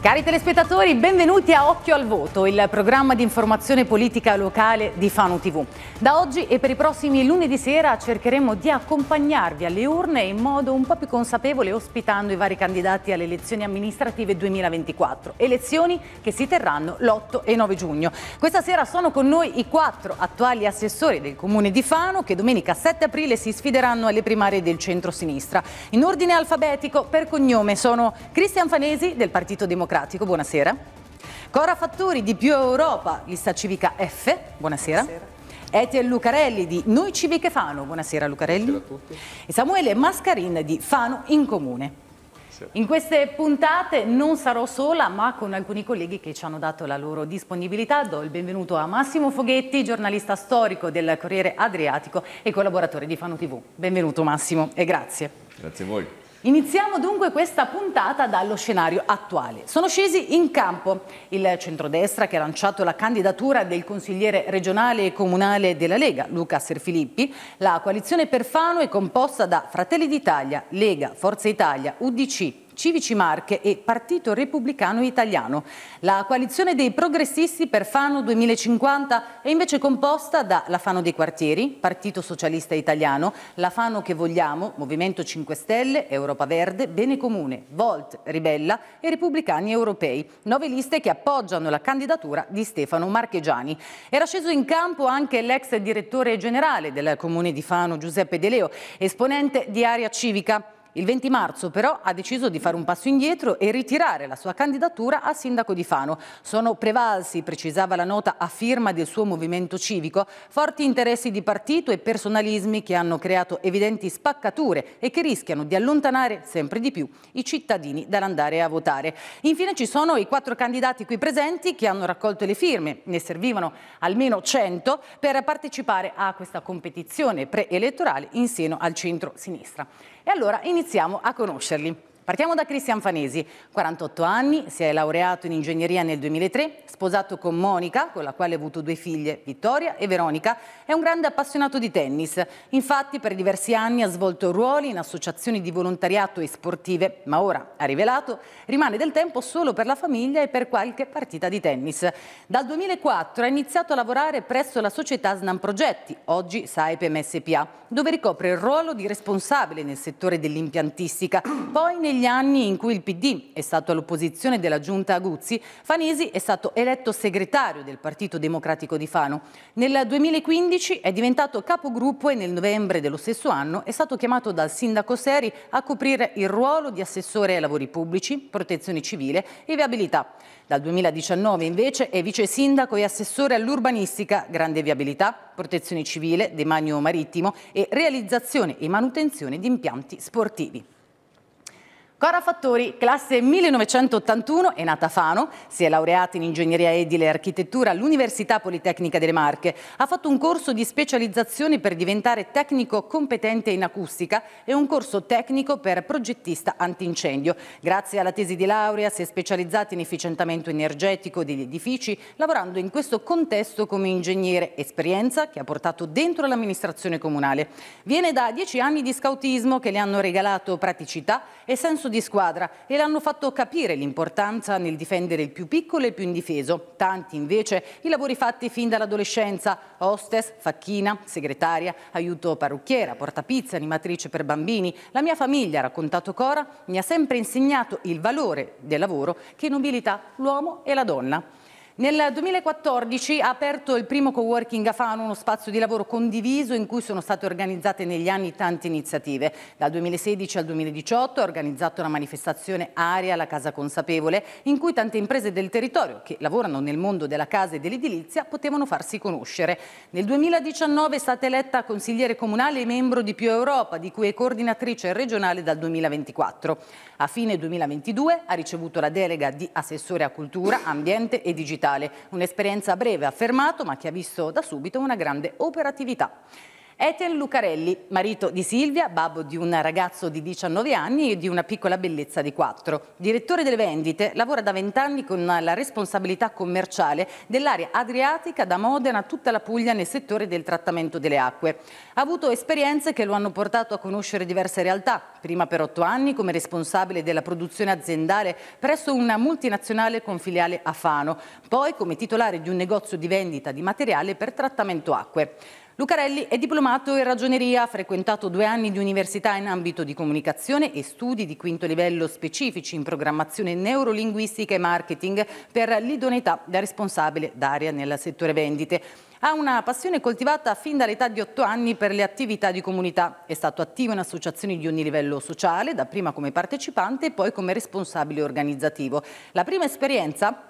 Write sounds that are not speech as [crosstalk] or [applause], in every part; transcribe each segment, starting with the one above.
Cari telespettatori, benvenuti a Occhio al Voto, il programma di informazione politica locale di Fano TV. Da oggi e per i prossimi lunedì sera cercheremo di accompagnarvi alle urne in modo un po' più consapevole ospitando i vari candidati alle elezioni amministrative 2024, elezioni che si terranno l'8 e 9 giugno. Questa sera sono con noi i quattro attuali assessori del comune di Fano che domenica 7 aprile si sfideranno alle primarie del centro-sinistra. In ordine alfabetico per cognome sono Cristian Fanesi del Partito Democratico Democratico, buonasera. Cora Fattori di Più Europa, lista civica F, buonasera. buonasera. Etiel Lucarelli di Noi Civiche Fano, buonasera Lucarelli. Buonasera a tutti. E Samuele Mascarin di Fano in Comune. In queste puntate non sarò sola, ma con alcuni colleghi che ci hanno dato la loro disponibilità. Do il benvenuto a Massimo Foghetti, giornalista storico del Corriere Adriatico e collaboratore di Fano TV. Benvenuto Massimo e grazie. Grazie a voi. Iniziamo dunque questa puntata dallo scenario attuale. Sono scesi in campo il centrodestra che ha lanciato la candidatura del consigliere regionale e comunale della Lega, Luca Serfilippi. La coalizione per Fano è composta da Fratelli d'Italia, Lega, Forza Italia, UDC, Civici Marche e Partito Repubblicano Italiano. La coalizione dei progressisti per Fano 2050 è invece composta da La Fano dei Quartieri, Partito Socialista Italiano, La Fano che vogliamo, Movimento 5 Stelle, Europa Verde, Bene Comune, Volt, Ribella e Repubblicani Europei. Nove liste che appoggiano la candidatura di Stefano Marchegiani. Era sceso in campo anche l'ex direttore generale del comune di Fano, Giuseppe De Leo, esponente di Area Civica. Il 20 marzo però ha deciso di fare un passo indietro e ritirare la sua candidatura a sindaco di Fano. Sono prevalsi, precisava la nota a firma del suo movimento civico, forti interessi di partito e personalismi che hanno creato evidenti spaccature e che rischiano di allontanare sempre di più i cittadini dall'andare a votare. Infine ci sono i quattro candidati qui presenti che hanno raccolto le firme, ne servivano almeno 100 per partecipare a questa competizione preelettorale in seno al centro-sinistra. E allora iniziamo a conoscerli. Partiamo da Cristian Fanesi, 48 anni, si è laureato in ingegneria nel 2003, sposato con Monica, con la quale ha avuto due figlie, Vittoria e Veronica, è un grande appassionato di tennis. Infatti per diversi anni ha svolto ruoli in associazioni di volontariato e sportive, ma ora, ha rivelato, rimane del tempo solo per la famiglia e per qualche partita di tennis. Dal 2004 ha iniziato a lavorare presso la società Snam Progetti, oggi Saipem SPA, dove ricopre il ruolo di responsabile nel settore dell'impiantistica. Poi negli negli anni in cui il PD è stato all'opposizione della giunta Aguzzi, Fanesi è stato eletto segretario del Partito Democratico di Fano. Nel 2015 è diventato capogruppo e nel novembre dello stesso anno è stato chiamato dal sindaco Seri a coprire il ruolo di assessore ai lavori pubblici, protezione civile e viabilità. Dal 2019 invece è vice sindaco e assessore all'urbanistica, grande viabilità, protezione civile, demanio marittimo e realizzazione e manutenzione di impianti sportivi. Cora Fattori, classe 1981, è nata a Fano, si è laureata in ingegneria edile e architettura all'Università Politecnica delle Marche, ha fatto un corso di specializzazione per diventare tecnico competente in acustica e un corso tecnico per progettista antincendio. Grazie alla tesi di laurea si è specializzata in efficientamento energetico degli edifici, lavorando in questo contesto come ingegnere, esperienza che ha portato dentro l'amministrazione comunale. Viene da dieci anni di scautismo che le hanno regalato praticità e senso di squadra e l'hanno fatto capire l'importanza nel difendere il più piccolo e il più indifeso. Tanti invece i lavori fatti fin dall'adolescenza, hostess, facchina, segretaria, aiuto parrucchiera, portapizza, animatrice per bambini. La mia famiglia, ha raccontato Cora, mi ha sempre insegnato il valore del lavoro che nobilita l'uomo e la donna. Nel 2014 ha aperto il primo coworking a Fano, uno spazio di lavoro condiviso in cui sono state organizzate negli anni tante iniziative. Dal 2016 al 2018 ha organizzato una manifestazione Aria la Casa Consapevole in cui tante imprese del territorio che lavorano nel mondo della casa e dell'edilizia potevano farsi conoscere. Nel 2019 è stata eletta consigliere comunale e membro di Più Europa, di cui è coordinatrice regionale dal 2024. A fine 2022 ha ricevuto la delega di assessore a cultura, ambiente e digitale, un'esperienza breve affermato ma che ha visto da subito una grande operatività. Etienne Lucarelli, marito di Silvia, babbo di un ragazzo di 19 anni e di una piccola bellezza di 4. Direttore delle vendite, lavora da 20 anni con la responsabilità commerciale dell'area adriatica da Modena a tutta la Puglia nel settore del trattamento delle acque. Ha avuto esperienze che lo hanno portato a conoscere diverse realtà, prima per 8 anni come responsabile della produzione aziendale presso una multinazionale con filiale a Fano, poi come titolare di un negozio di vendita di materiale per trattamento acque. Lucarelli è diplomato in ragioneria, ha frequentato due anni di università in ambito di comunicazione e studi di quinto livello specifici in programmazione neurolinguistica e marketing per l'idoneità da responsabile d'area nel settore vendite. Ha una passione coltivata fin dall'età di otto anni per le attività di comunità. È stato attivo in associazioni di ogni livello sociale, dapprima come partecipante e poi come responsabile organizzativo. La prima esperienza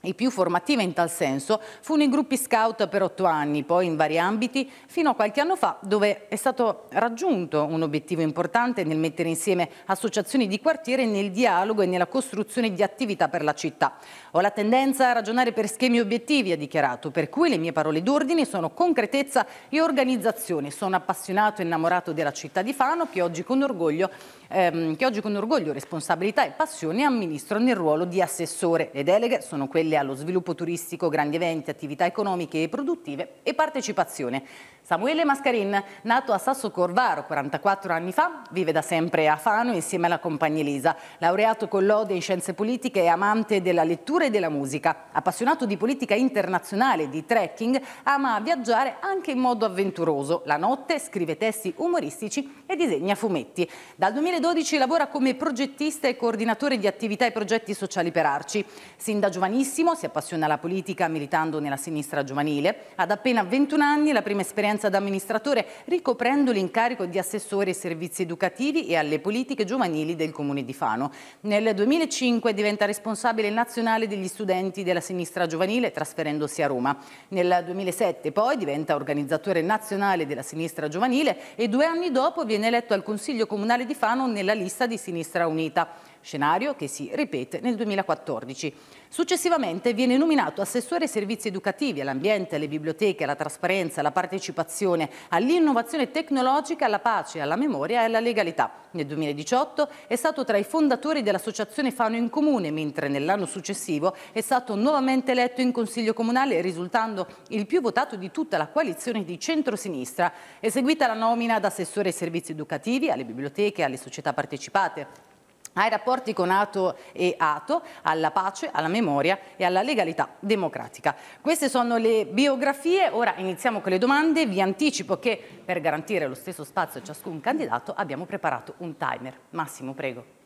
e più formativa in tal senso fu nei gruppi scout per otto anni, poi in vari ambiti, fino a qualche anno fa, dove è stato raggiunto un obiettivo importante nel mettere insieme associazioni di quartiere nel dialogo e nella costruzione di attività per la città. Ho la tendenza a ragionare per schemi obiettivi, ha dichiarato, per cui le mie parole d'ordine sono concretezza e organizzazione. Sono appassionato e innamorato della città di Fano, che oggi con orgoglio, ehm, che oggi con orgoglio responsabilità e passione amministro nel ruolo di assessore. Le deleghe sono quelle quelle allo sviluppo turistico, grandi eventi, attività economiche e produttive e partecipazione. Samuele Mascarin, nato a Sasso Corvaro 44 anni fa, vive da sempre a Fano insieme alla compagna Elisa. Laureato con lode in scienze politiche e amante della lettura e della musica. Appassionato di politica internazionale e di trekking, ama viaggiare anche in modo avventuroso. La notte scrive testi umoristici e disegna fumetti. Dal 2012 lavora come progettista e coordinatore di attività e progetti sociali per Arci. Sin da giovanissimo si appassiona alla politica militando nella sinistra giovanile. Ad appena 21 anni la prima esperienza da amministratore ricoprendo l'incarico di assessore ai servizi educativi e alle politiche giovanili del Comune di Fano. Nel 2005 diventa responsabile nazionale degli studenti della sinistra giovanile trasferendosi a Roma. Nel 2007 poi diventa organizzatore nazionale della sinistra giovanile e due anni dopo viene eletto al Consiglio Comunale di Fano nella lista di Sinistra Unita scenario che si ripete nel 2014. Successivamente viene nominato assessore ai servizi educativi, all'ambiente, alle biblioteche, alla trasparenza, alla partecipazione, all'innovazione tecnologica, alla pace, alla memoria e alla legalità. Nel 2018 è stato tra i fondatori dell'associazione Fano in Comune, mentre nell'anno successivo è stato nuovamente eletto in Consiglio Comunale, risultando il più votato di tutta la coalizione di centrosinistra. È seguita la nomina ad assessore ai servizi educativi, alle biblioteche, alle società partecipate, ai rapporti con Ato e Ato, alla pace, alla memoria e alla legalità democratica. Queste sono le biografie, ora iniziamo con le domande, vi anticipo che per garantire lo stesso spazio a ciascun candidato abbiamo preparato un timer. Massimo, prego.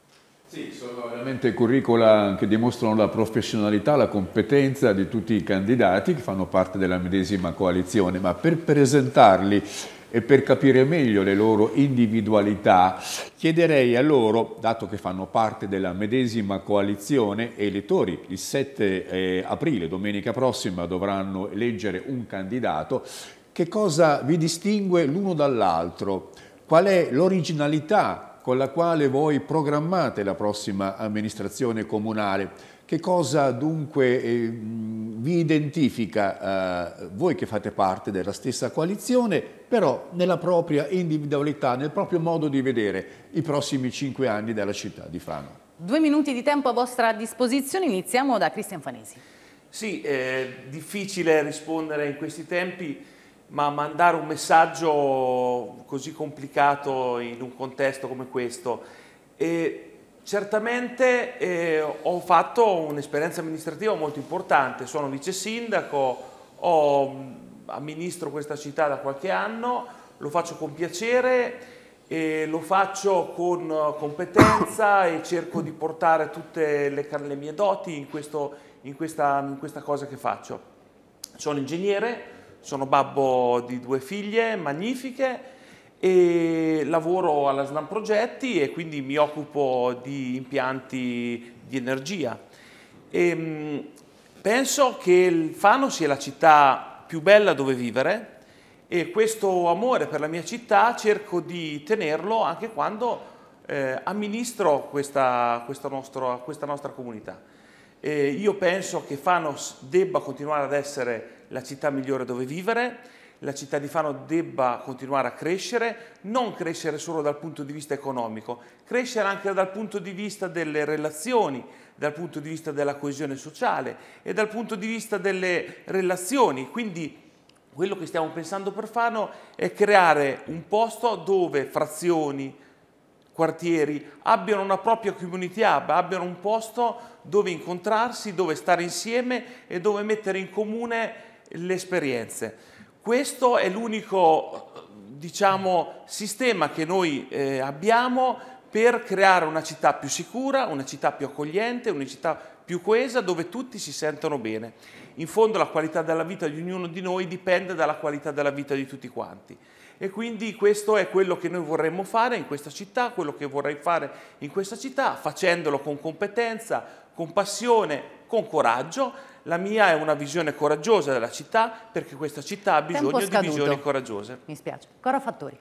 Sì, sono veramente curricula che dimostrano la professionalità, la competenza di tutti i candidati che fanno parte della medesima coalizione, ma per presentarli e per capire meglio le loro individualità, chiederei a loro, dato che fanno parte della medesima coalizione, elettori il 7 eh, aprile, domenica prossima, dovranno eleggere un candidato, che cosa vi distingue l'uno dall'altro? Qual è l'originalità con la quale voi programmate la prossima amministrazione comunale? Che cosa dunque eh, vi identifica eh, voi che fate parte della stessa coalizione, però nella propria individualità, nel proprio modo di vedere i prossimi cinque anni della città di Fano? Due minuti di tempo a vostra disposizione, iniziamo da Cristian Fanesi. Sì, è difficile rispondere in questi tempi, ma mandare un messaggio così complicato in un contesto come questo. E Certamente eh, ho fatto un'esperienza amministrativa molto importante, sono vice sindaco, ho, amministro questa città da qualche anno, lo faccio con piacere, e lo faccio con competenza e cerco di portare tutte le, le mie doti in, questo, in, questa, in questa cosa che faccio. Sono ingegnere, sono babbo di due figlie magnifiche, e lavoro alla Slam Progetti e quindi mi occupo di impianti di energia. E, ehm, penso che Fano sia la città più bella dove vivere e questo amore per la mia città cerco di tenerlo anche quando eh, amministro questa, questa, nostro, questa nostra comunità. E io penso che Fano debba continuare ad essere la città migliore dove vivere, la città di Fano debba continuare a crescere, non crescere solo dal punto di vista economico, crescere anche dal punto di vista delle relazioni, dal punto di vista della coesione sociale e dal punto di vista delle relazioni. Quindi quello che stiamo pensando per Fano è creare un posto dove frazioni, quartieri abbiano una propria community hub, abbiano un posto dove incontrarsi, dove stare insieme e dove mettere in comune le esperienze. Questo è l'unico diciamo, sistema che noi eh, abbiamo per creare una città più sicura, una città più accogliente, una città più coesa dove tutti si sentono bene. In fondo la qualità della vita di ognuno di noi dipende dalla qualità della vita di tutti quanti. E quindi questo è quello che noi vorremmo fare in questa città, quello che vorrei fare in questa città, facendolo con competenza, con passione, con coraggio. La mia è una visione coraggiosa della città perché questa città ha bisogno di visioni coraggiose. Mi spiace. Cora Fattori.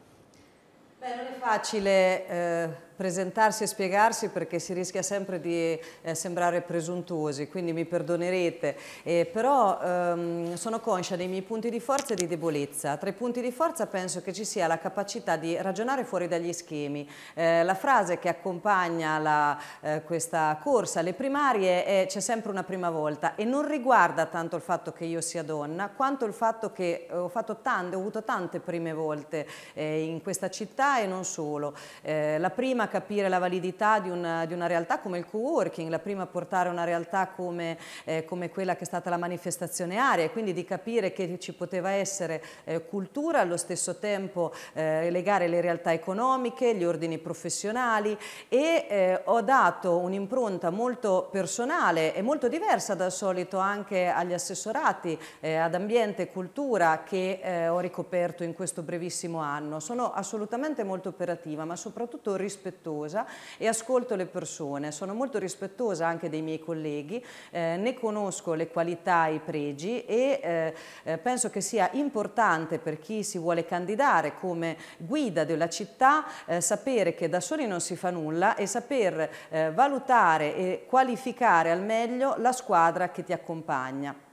Beh, non è facile eh, presentarsi e spiegarsi perché si rischia sempre di eh, sembrare presuntuosi, quindi mi perdonerete, eh, però ehm, sono conscia dei miei punti di forza e di debolezza. Tra i punti di forza penso che ci sia la capacità di ragionare fuori dagli schemi. Eh, la frase che accompagna la, eh, questa corsa alle primarie è c'è sempre una prima volta e non riguarda tanto il fatto che io sia donna quanto il fatto che ho, fatto tante, ho avuto tante prime volte eh, in questa città e non solo. Eh, la prima prima capire la validità di una, di una realtà come il co-working, la prima portare una realtà come, eh, come, quella che è stata la manifestazione aria e quindi di capire che ci poteva essere eh, cultura, allo stesso tempo eh, legare le realtà economiche, gli ordini professionali e eh, ho dato un'impronta molto personale e molto diversa dal solito anche agli assessorati eh, ad ambiente e cultura che eh, ho ricoperto in questo brevissimo anno. Sono assolutamente molto operativa ma soprattutto rispettosa rispettosa e ascolto le persone, sono molto rispettosa anche dei miei colleghi, eh, ne conosco le qualità e i pregi e eh, eh, penso che sia importante per chi si vuole candidare come guida della città eh, sapere che da soli non si fa nulla e saper eh, valutare e qualificare al meglio la squadra che ti accompagna.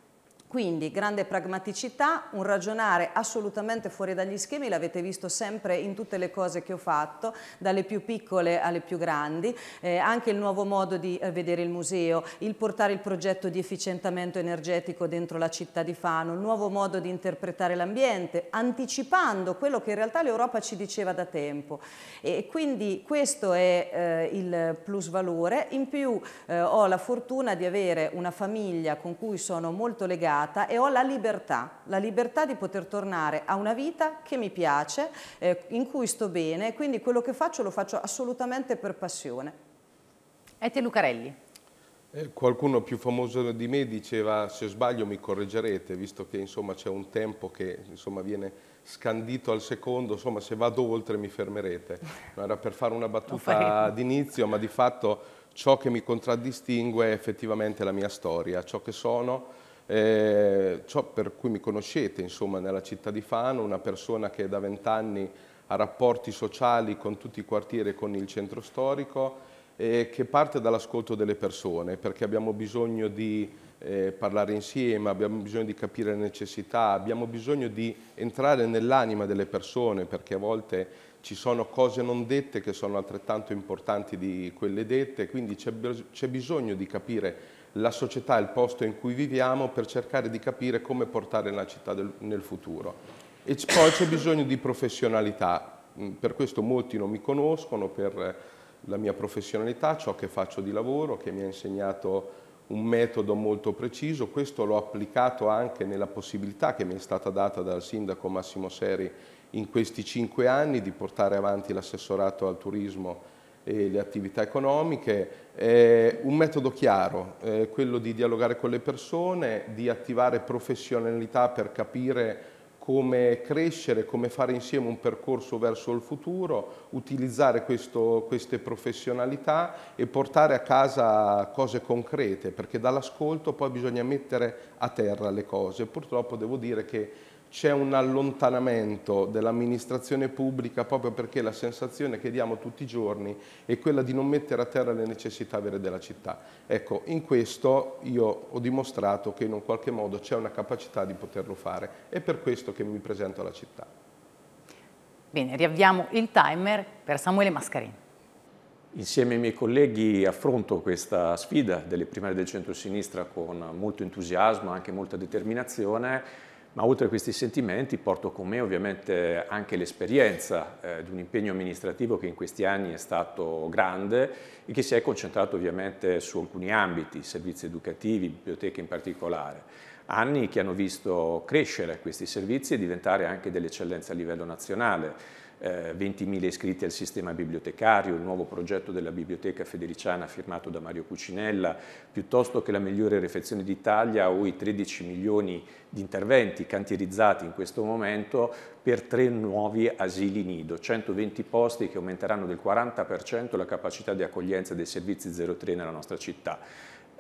Quindi grande pragmaticità, un ragionare assolutamente fuori dagli schemi, l'avete visto sempre in tutte le cose che ho fatto, dalle più piccole alle più grandi, eh, anche il nuovo modo di eh, vedere il museo, il portare il progetto di efficientamento energetico dentro la città di Fano, il nuovo modo di interpretare l'ambiente, anticipando quello che in realtà l'Europa ci diceva da tempo. E quindi questo è eh, il plus valore. In più eh, ho la fortuna di avere una famiglia con cui sono molto legata cambiata e ho la libertà, la libertà di poter tornare a una vita che mi piace, eh, in cui sto bene, quindi quello che faccio lo faccio assolutamente per passione. Ete Lucarelli. Eh, qualcuno più famoso di me diceva, se sbaglio mi correggerete, visto che c'è un tempo che insomma, viene scandito al secondo, insomma se vado oltre mi fermerete. [laughs] Era per fare una battuta d'inizio, ma di fatto ciò che mi contraddistingue è effettivamente la mia storia, ciò che sono, eh, ciò per cui mi conoscete insomma, nella città di Fano, una persona che da vent'anni ha rapporti sociali con tutti i quartieri e con il centro storico e che parte dall'ascolto delle persone perché abbiamo bisogno di eh, parlare insieme, abbiamo bisogno di capire le necessità, abbiamo bisogno di entrare nell'anima delle persone perché a volte ci sono cose non dette che sono altrettanto importanti di quelle dette, quindi c'è bisogno di capire la società il posto in cui viviamo per cercare di capire come portare la città del, nel futuro. E poi c'è bisogno di professionalità, mm, per questo molti non mi conoscono, per la mia professionalità, ciò che faccio di lavoro, che mi ha insegnato un metodo molto preciso, questo l'ho applicato anche nella possibilità che mi è stata data dal sindaco Massimo Seri in questi cinque anni di portare avanti l'assessorato al turismo e le attività economiche, è un metodo chiaro, è quello di dialogare con le persone, di attivare professionalità per capire come crescere, come fare insieme un percorso verso il futuro, utilizzare questo, queste professionalità e portare a casa cose concrete, perché dall'ascolto poi bisogna mettere a terra le cose. Purtroppo devo dire che c'è un allontanamento dell'amministrazione pubblica proprio perché la sensazione che diamo tutti i giorni è quella di non mettere a terra le necessità vere della città. Ecco, in questo io ho dimostrato che in un qualche modo c'è una capacità di poterlo fare. È per questo che mi presento alla città. Bene, riavviamo il timer per Samuele Mascarini. Insieme ai miei colleghi affronto questa sfida delle primarie del centro-sinistra con molto entusiasmo, anche molta determinazione, ma oltre a questi sentimenti porto con me ovviamente anche l'esperienza eh, di un impegno amministrativo che in questi anni è stato grande e che si è concentrato ovviamente su alcuni ambiti, servizi educativi, biblioteche in particolare. Anni che hanno visto crescere questi servizi e diventare anche delle eccellenze a livello nazionale eh, 20.000 iscritti al sistema bibliotecario, il nuovo progetto della biblioteca federiciana firmato da Mario Cucinella, piuttosto che la migliore refezione d'Italia o i 13 milioni di interventi cantierizzati in questo momento per tre nuovi asili nido, 120 posti che aumenteranno del 40% la capacità di accoglienza dei servizi 03 nella nostra città.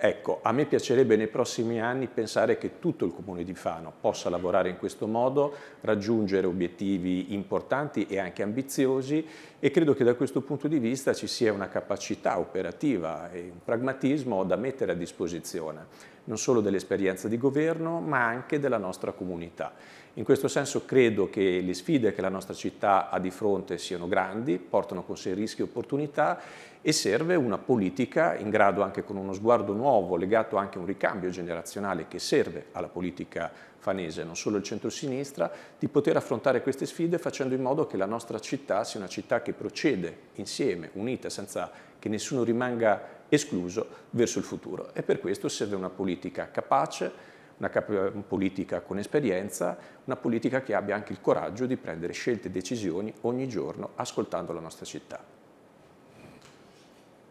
Ecco, a me piacerebbe nei prossimi anni pensare che tutto il Comune di Fano possa lavorare in questo modo, raggiungere obiettivi importanti e anche ambiziosi e credo che da questo punto di vista ci sia una capacità operativa e un pragmatismo da mettere a disposizione, non solo dell'esperienza di governo ma anche della nostra comunità. In questo senso credo che le sfide che la nostra città ha di fronte siano grandi, portano con sé rischi e opportunità e serve una politica in grado anche con uno sguardo nuovo, legato anche a un ricambio generazionale che serve alla politica fanese, non solo il centro-sinistra, di poter affrontare queste sfide facendo in modo che la nostra città sia una città che procede insieme, unita, senza che nessuno rimanga escluso verso il futuro. E per questo serve una politica capace, una politica con esperienza, una politica che abbia anche il coraggio di prendere scelte e decisioni ogni giorno ascoltando la nostra città.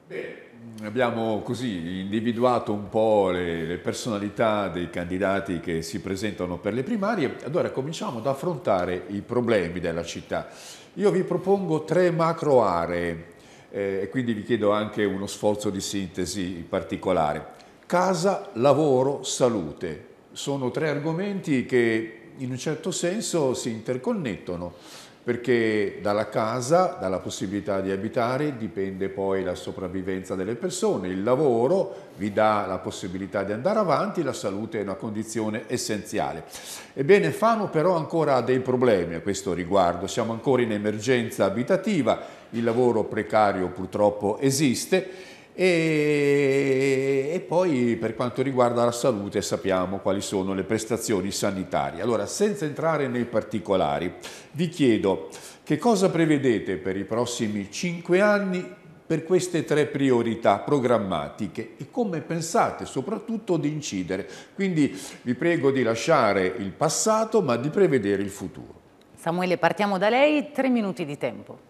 Bene, abbiamo così individuato un po' le, le, personalità dei candidati che si presentano per le primarie, allora cominciamo ad affrontare i problemi della città. Io vi propongo tre macro aree eh, e quindi vi chiedo anche uno sforzo di sintesi in particolare. Casa, lavoro, salute. Sono tre argomenti che in un certo senso si interconnettono perché dalla casa, dalla possibilità di abitare, dipende poi la sopravvivenza delle persone, il lavoro vi dà la possibilità di andare avanti, la salute è una condizione essenziale. Ebbene, Fano però ancora ha dei problemi a questo riguardo, siamo ancora in emergenza abitativa, il lavoro precario purtroppo esiste e, e, poi per quanto riguarda la salute sappiamo quali sono le prestazioni sanitarie. Allora, senza entrare nei particolari, vi chiedo che cosa prevedete per i prossimi cinque anni per queste tre priorità programmatiche e come pensate soprattutto di incidere. Quindi vi prego di lasciare il passato ma di prevedere il futuro. Samuele, partiamo da lei, tre minuti di tempo.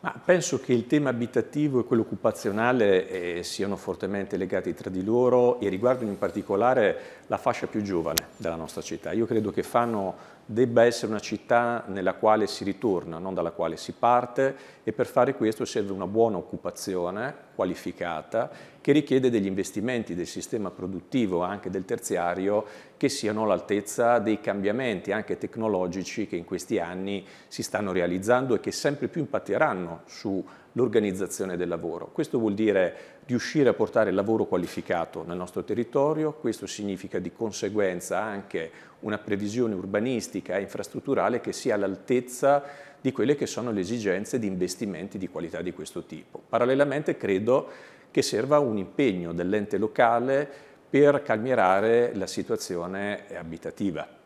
Ma penso che il tema abitativo e quello occupazionale eh, siano fortemente legati tra di loro e riguardano in particolare la fascia più giovane della nostra città. Io credo che Fano debba essere una città nella quale si ritorna, non dalla quale si parte e per fare questo serve una buona occupazione qualificata che richiede degli investimenti del sistema produttivo, anche del terziario, che siano all'altezza dei cambiamenti anche tecnologici che in questi anni si stanno realizzando e che sempre più impatteranno sull'organizzazione del lavoro. Questo vuol dire riuscire a portare lavoro qualificato nel nostro territorio, questo significa di conseguenza anche una previsione urbanistica e infrastrutturale che sia all'altezza di quelle che sono le esigenze di investimenti di qualità di questo tipo. Parallelamente credo che serva un impegno dell'ente locale per calmierare la situazione abitativa.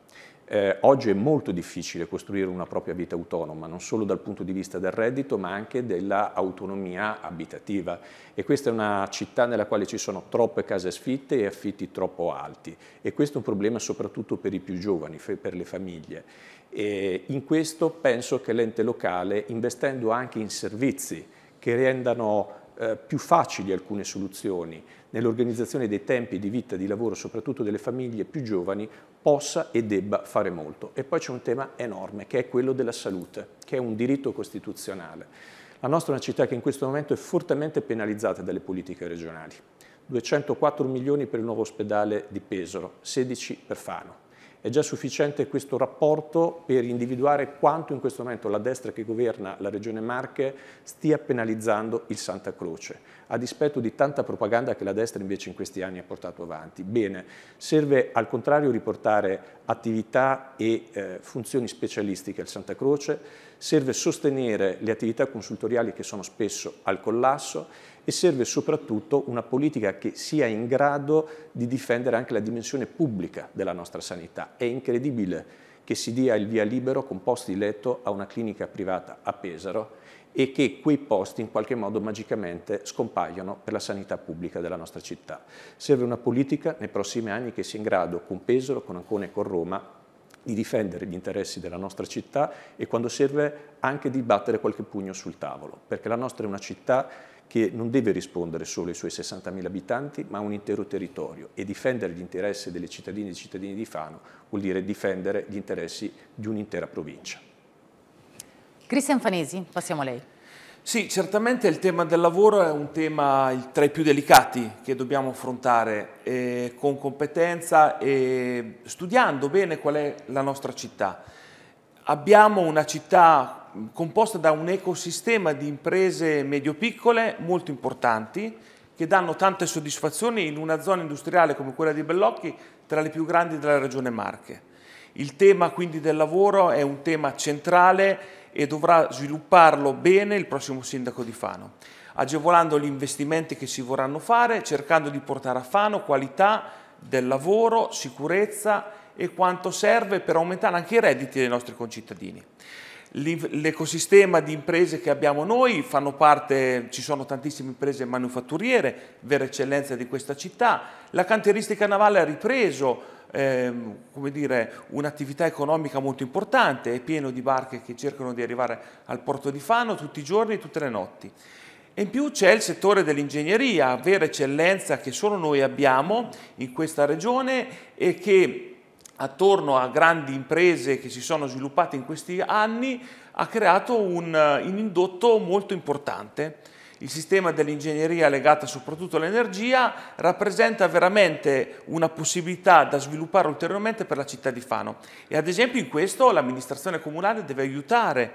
Eh, oggi è molto difficile costruire una propria vita autonoma, non solo dal punto di vista del reddito, ma anche dell'autonomia abitativa. E questa è una città nella quale ci sono troppe case sfitte e affitti troppo alti. E questo è un problema soprattutto per i più giovani, per le famiglie. E in questo penso che l'ente locale, investendo anche in servizi che rendano eh, più facili alcune soluzioni nell'organizzazione dei tempi di vita e di lavoro, soprattutto delle famiglie più giovani, possa e debba fare molto. E poi c'è un tema enorme, che è quello della salute, che è un diritto costituzionale. La nostra è una città che in questo momento è fortemente penalizzata dalle politiche regionali. 204 milioni per il nuovo ospedale di Pesaro, 16 per Fano. È già sufficiente questo rapporto per individuare quanto in questo momento la destra che governa la Regione Marche stia penalizzando il Santa Croce, a dispetto di tanta propaganda che la destra invece in questi anni ha portato avanti. Bene, serve al contrario riportare attività e eh, funzioni specialistiche al Santa Croce, serve sostenere le attività consultoriali che sono spesso al collasso e serve soprattutto una politica che sia in grado di difendere anche la dimensione pubblica della nostra sanità. È incredibile che si dia il via libero con posti di letto a una clinica privata a Pesaro e che quei posti in qualche modo magicamente scompaiono per la sanità pubblica della nostra città. Serve una politica nei prossimi anni che sia in grado, con Pesaro, con Ancona e con Roma, di difendere gli interessi della nostra città e quando serve anche di battere qualche pugno sul tavolo, perché la nostra è una città che non deve rispondere solo ai suoi 60.000 abitanti, ma a un intero territorio e difendere gli interessi delle cittadine e dei cittadini di Fano vuol dire difendere gli interessi di un'intera provincia. Cristian Fanesi, passiamo a lei. Sì, certamente il tema del lavoro è un tema tra i più delicati che dobbiamo affrontare eh, con competenza e studiando bene qual è la nostra città. Abbiamo una città composta da un ecosistema di imprese medio-piccole molto importanti che danno tante soddisfazioni in una zona industriale come quella di Bellocchi tra le più grandi della regione Marche. Il tema quindi del lavoro è un tema centrale e dovrà svilupparlo bene il prossimo sindaco di Fano, agevolando gli investimenti che si vorranno fare, cercando di portare a Fano qualità del lavoro, sicurezza e quanto serve per aumentare anche i redditi dei nostri concittadini. L'ecosistema di imprese che abbiamo noi fanno parte, ci sono tantissime imprese manufatturiere, vera eccellenza di questa città. La cantieristica navale ha ripreso ehm, un'attività economica molto importante, è pieno di barche che cercano di arrivare al porto di Fano tutti i giorni e tutte le notti. E in più c'è il settore dell'ingegneria, vera eccellenza che solo noi abbiamo in questa regione e che attorno a grandi imprese che si sono sviluppate in questi anni ha creato un, un indotto molto importante. Il sistema dell'ingegneria legata soprattutto all'energia rappresenta veramente una possibilità da sviluppare ulteriormente per la città di Fano e ad esempio in questo l'amministrazione comunale deve aiutare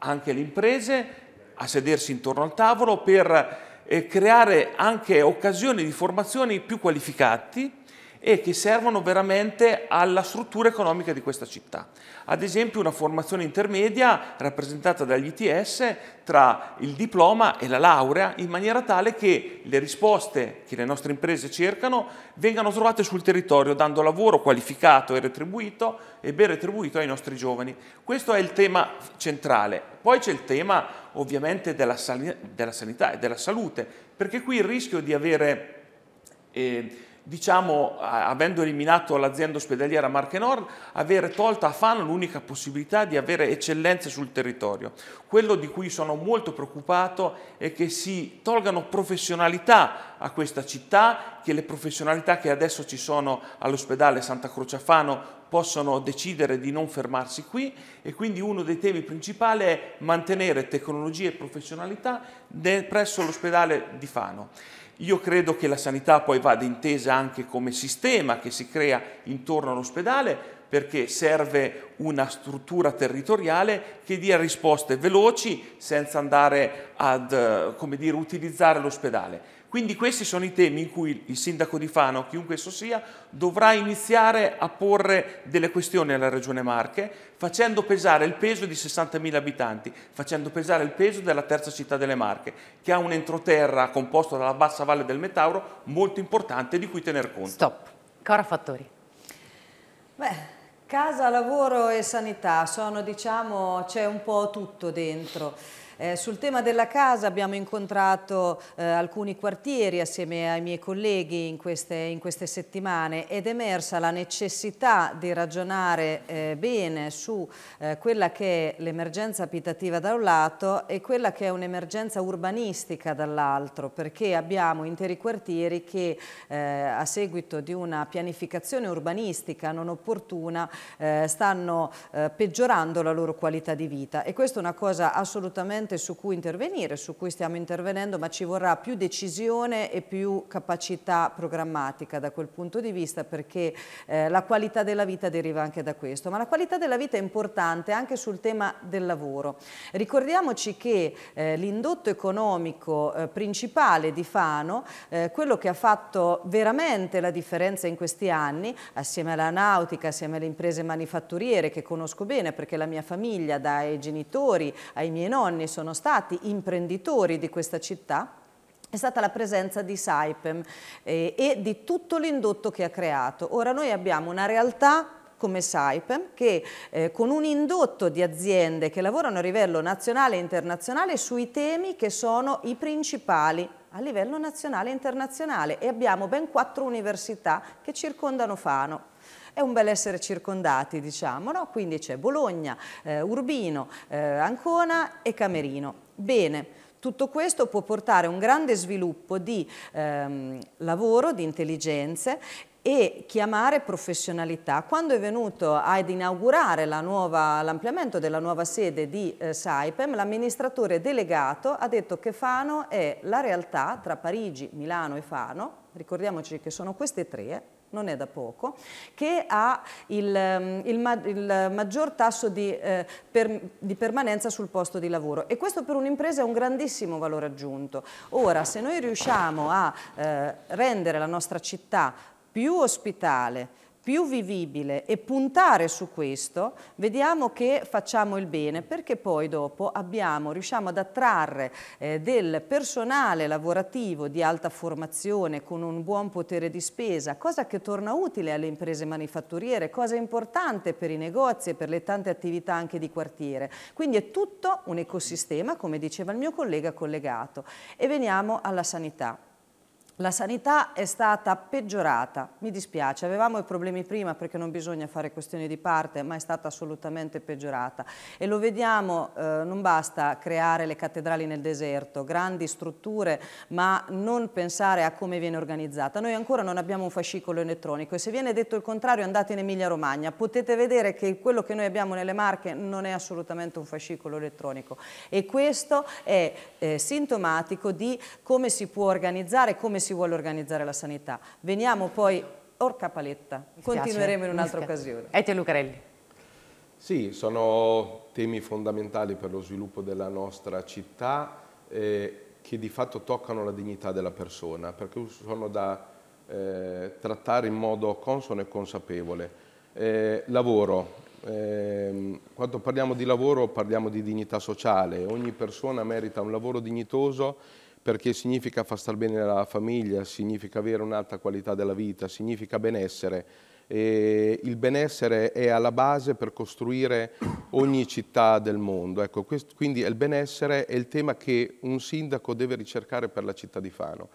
anche le imprese a sedersi intorno al tavolo per eh, creare anche occasioni di formazioni più qualificati e che servono veramente alla struttura economica di questa città. Ad esempio una formazione intermedia rappresentata dagli ITS tra il diploma e la laurea in maniera tale che le risposte che le nostre imprese cercano vengano trovate sul territorio dando lavoro qualificato e retribuito e ben retribuito ai nostri giovani. Questo è il tema centrale. Poi c'è il tema ovviamente della, sanità e della salute perché qui il rischio di avere... Eh, diciamo, avendo eliminato l'azienda ospedaliera Marche Nord, avere tolto a Fano l'unica possibilità di avere eccellenze sul territorio. Quello di cui sono molto preoccupato è che si tolgano professionalità a questa città, che le professionalità che adesso ci sono all'ospedale Santa Croce a Fano possono decidere di non fermarsi qui e quindi uno dei temi principali è mantenere tecnologie e professionalità presso l'ospedale di Fano. Io credo che la sanità poi vada intesa anche come sistema che si crea intorno all'ospedale perché serve una struttura territoriale che dia risposte veloci senza andare ad come dire, utilizzare l'ospedale. Quindi questi sono i temi in cui il sindaco di Fano, chiunque esso sia, dovrà iniziare a porre delle questioni alla Regione Marche, facendo pesare il peso di 60.000 abitanti, facendo pesare il peso della terza città delle Marche, che ha un entroterra composto dalla bassa valle del Metauro molto importante di cui tener conto. Stop. Cora Fattori. Beh, casa, lavoro e sanità sono, diciamo, c'è un po' tutto dentro. Eh, sul tema della casa abbiamo incontrato eh, alcuni quartieri assieme ai miei colleghi in queste, in queste settimane ed è emersa la necessità di ragionare eh, bene su eh, quella che è l'emergenza abitativa da un lato e quella che è un'emergenza urbanistica dall'altro perché abbiamo interi quartieri che eh, a seguito di una pianificazione urbanistica non opportuna eh, stanno peggiorando la loro qualità di vita. E questa è una cosa assolutamente assolutamente su cui intervenire, su cui stiamo intervenendo, ma ci vorrà più decisione e più capacità programmatica da quel punto di vista perché eh, la qualità della vita deriva anche da questo, ma la qualità della vita è importante anche sul tema del lavoro. Ricordiamoci che eh, l'indotto economico eh, principale di Fano, eh, quello che ha fatto veramente la differenza in questi anni, assieme alla nautica, assieme alle imprese manifatturiere che conosco bene perché la mia famiglia dai genitori ai miei nonni sono stati imprenditori di questa città, è stata la presenza di Saipem eh, e di tutto l'indotto che ha creato. Ora noi abbiamo una realtà come Saipem che eh, con un indotto di aziende che lavorano a livello nazionale e internazionale sui temi che sono i principali a livello nazionale e internazionale e abbiamo ben quattro università che circondano Fano è un bel essere circondati, diciamo, no? Quindi c'è Bologna, eh, Urbino, eh, Ancona e Camerino. Bene. Tutto questo può portare a un grande sviluppo di ehm, lavoro, di intelligenze e chiamare professionalità. Quando è venuto ad inaugurare l'ampliamento della nuova sede di eh, Saipem, l'amministratore delegato ha detto che Fano è la realtà tra Parigi, Milano e Fano, ricordiamoci che sono queste tre, non è da poco, che ha il, ehm, il, il maggior tasso di, eh, per, di, permanenza sul posto di lavoro e questo per un'impresa è un grandissimo valore aggiunto. Ora, se noi riusciamo a eh, rendere la nostra città più ospitale, più vivibile e puntare su questo, vediamo che facciamo il bene perché poi dopo abbiamo, riusciamo ad attrarre eh, del personale lavorativo di alta formazione con un buon potere di spesa, cosa che torna utile alle imprese manifatturiere, cosa importante per i negozi e per le tante attività anche di quartiere. Quindi è tutto un ecosistema, come diceva il mio collega, collegato. E veniamo alla sanità. La sanità è stata peggiorata, mi dispiace, avevamo i problemi prima perché non bisogna fare questioni di parte, ma è stata assolutamente peggiorata. E lo vediamo, eh, non basta creare le cattedrali nel deserto, grandi strutture, ma non pensare a come viene organizzata. Noi ancora non abbiamo un fascicolo elettronico e se viene detto il contrario andate in Emilia Romagna, potete vedere che quello che noi abbiamo nelle Marche non è assolutamente un fascicolo elettronico. E questo è eh, sintomatico di come si può organizzare, come si si vuole organizzare la sanità. Veniamo poi, orca paletta, continueremo in un'altra occasione. Etio Lucarelli. Sì, sono temi fondamentali per lo sviluppo della nostra città eh, che di fatto toccano la dignità della persona, perché sono da eh, trattare in modo consono e consapevole. Eh, lavoro, eh, quando parliamo di lavoro parliamo di dignità sociale, ogni persona merita un lavoro dignitoso perché significa far star bene la famiglia, significa avere un'alta qualità della vita, significa benessere. E il benessere è alla base per costruire ogni città del mondo. Ecco, questo, quindi il benessere è il tema che un sindaco deve ricercare per la città di Fano.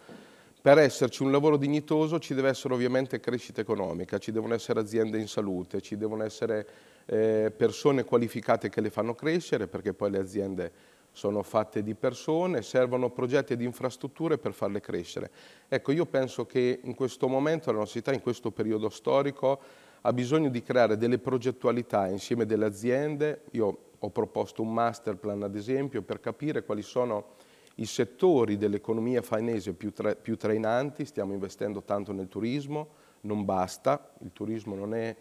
Per esserci un lavoro dignitoso ci deve essere ovviamente crescita economica, ci devono essere aziende in salute, ci devono essere eh, persone qualificate che le fanno crescere perché poi le aziende sono fatte di persone, servono progetti di infrastrutture per farle crescere. Ecco, io penso che in questo momento la nostra città, in questo periodo storico, ha bisogno di creare delle progettualità insieme delle aziende. Io ho proposto un master plan, ad esempio, per capire quali sono i settori dell'economia faenese più, tra, più trainanti. Stiamo investendo tanto nel turismo, non basta, il turismo non è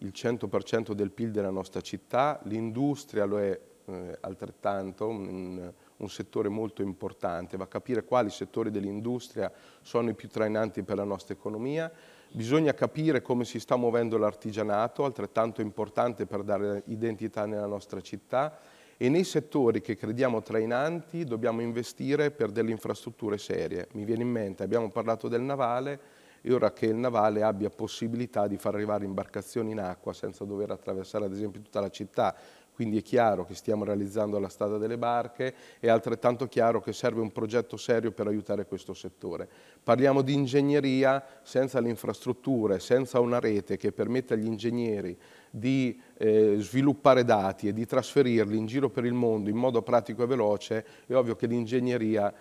il 100% del PIL della nostra città, l'industria lo è eh, altrettanto, un, un, settore molto importante, va a capire quali settori dell'industria sono i più trainanti per la nostra economia, bisogna capire come si sta muovendo l'artigianato, altrettanto importante per dare identità nella nostra città, e nei settori che crediamo trainanti dobbiamo investire per delle infrastrutture serie. Mi viene in mente, abbiamo parlato del navale, e ora che il navale abbia possibilità di far arrivare imbarcazioni in acqua senza dover attraversare ad esempio tutta la città, quindi è chiaro che stiamo realizzando la strada delle barche, è altrettanto chiaro che serve un progetto serio per aiutare questo settore. Parliamo di ingegneria senza le infrastrutture, senza una rete che permetta agli ingegneri di eh, sviluppare dati e di trasferirli in giro per il mondo in modo pratico e veloce, è ovvio che l'ingegneria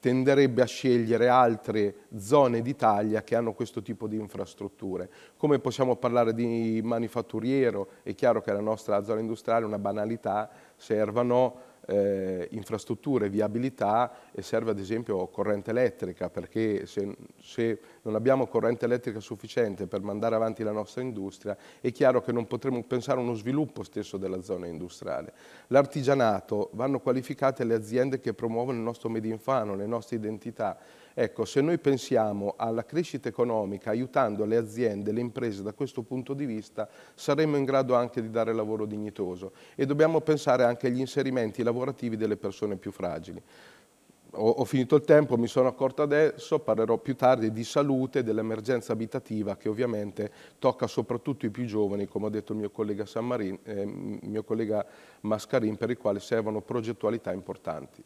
tenderebbe a scegliere altre zone d'Italia che hanno questo tipo di infrastrutture. Come possiamo parlare di manifatturiero, è chiaro che la nostra zona industriale è una banalità, servono eh, infrastrutture, viabilità e serve ad esempio corrente elettrica perché se, se, non abbiamo corrente elettrica sufficiente per mandare avanti la nostra industria è chiaro che non potremo pensare a uno sviluppo stesso della zona industriale. L'artigianato vanno qualificate le aziende che promuovono il nostro made in fano, le nostre identità Ecco, se noi pensiamo alla crescita economica aiutando le aziende, le imprese da questo punto di vista, saremo in grado anche di dare lavoro dignitoso e dobbiamo pensare anche agli inserimenti lavorativi delle persone più fragili. Ho, finito il tempo, mi sono accorto adesso, parlerò più tardi di salute, dell'emergenza abitativa che ovviamente tocca soprattutto i più giovani, come ha detto il mio collega, Marin, eh, mio collega Mascarin, per i quali servono progettualità importanti.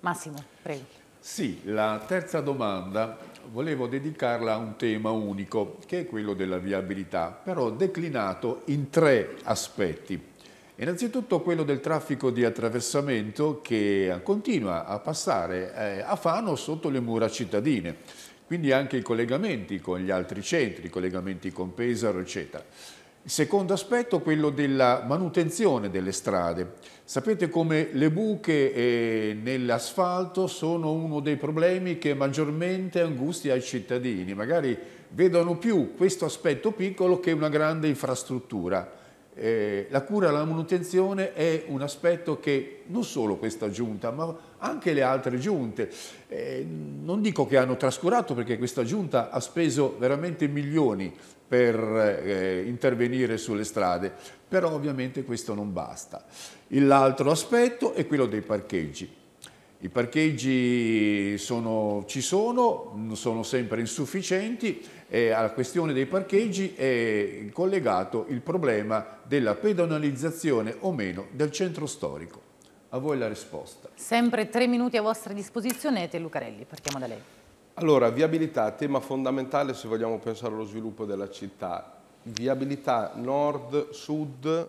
Massimo, prego. Sì, la terza domanda volevo dedicarla a un tema unico, che è quello della viabilità, però declinato in tre aspetti. Innanzitutto quello del traffico di attraversamento che continua a passare eh, a Fano sotto le mura cittadine, quindi anche i collegamenti con gli altri centri, i collegamenti con Pesaro, eccetera. Il secondo aspetto è quello della manutenzione delle strade. Sapete come le buche eh, nell'asfalto sono uno dei problemi che maggiormente angustia i cittadini. Magari vedono più questo aspetto piccolo che una grande infrastruttura. Eh, la cura e la manutenzione è un aspetto che non solo questa giunta, ma anche le altre giunte, eh, non dico che hanno trascurato perché questa giunta ha speso veramente milioni per eh, intervenire sulle strade, però ovviamente questo non basta. L'altro aspetto è quello dei parcheggi. I parcheggi sono, ci sono, sono sempre insufficienti e alla questione dei parcheggi è collegato il problema della pedonalizzazione o meno del centro storico. A voi la risposta. Sempre tre minuti a vostra disposizione, Te Lucarelli, partiamo da lei. Allora, viabilità, tema fondamentale se vogliamo pensare allo sviluppo della città. Viabilità nord-sud,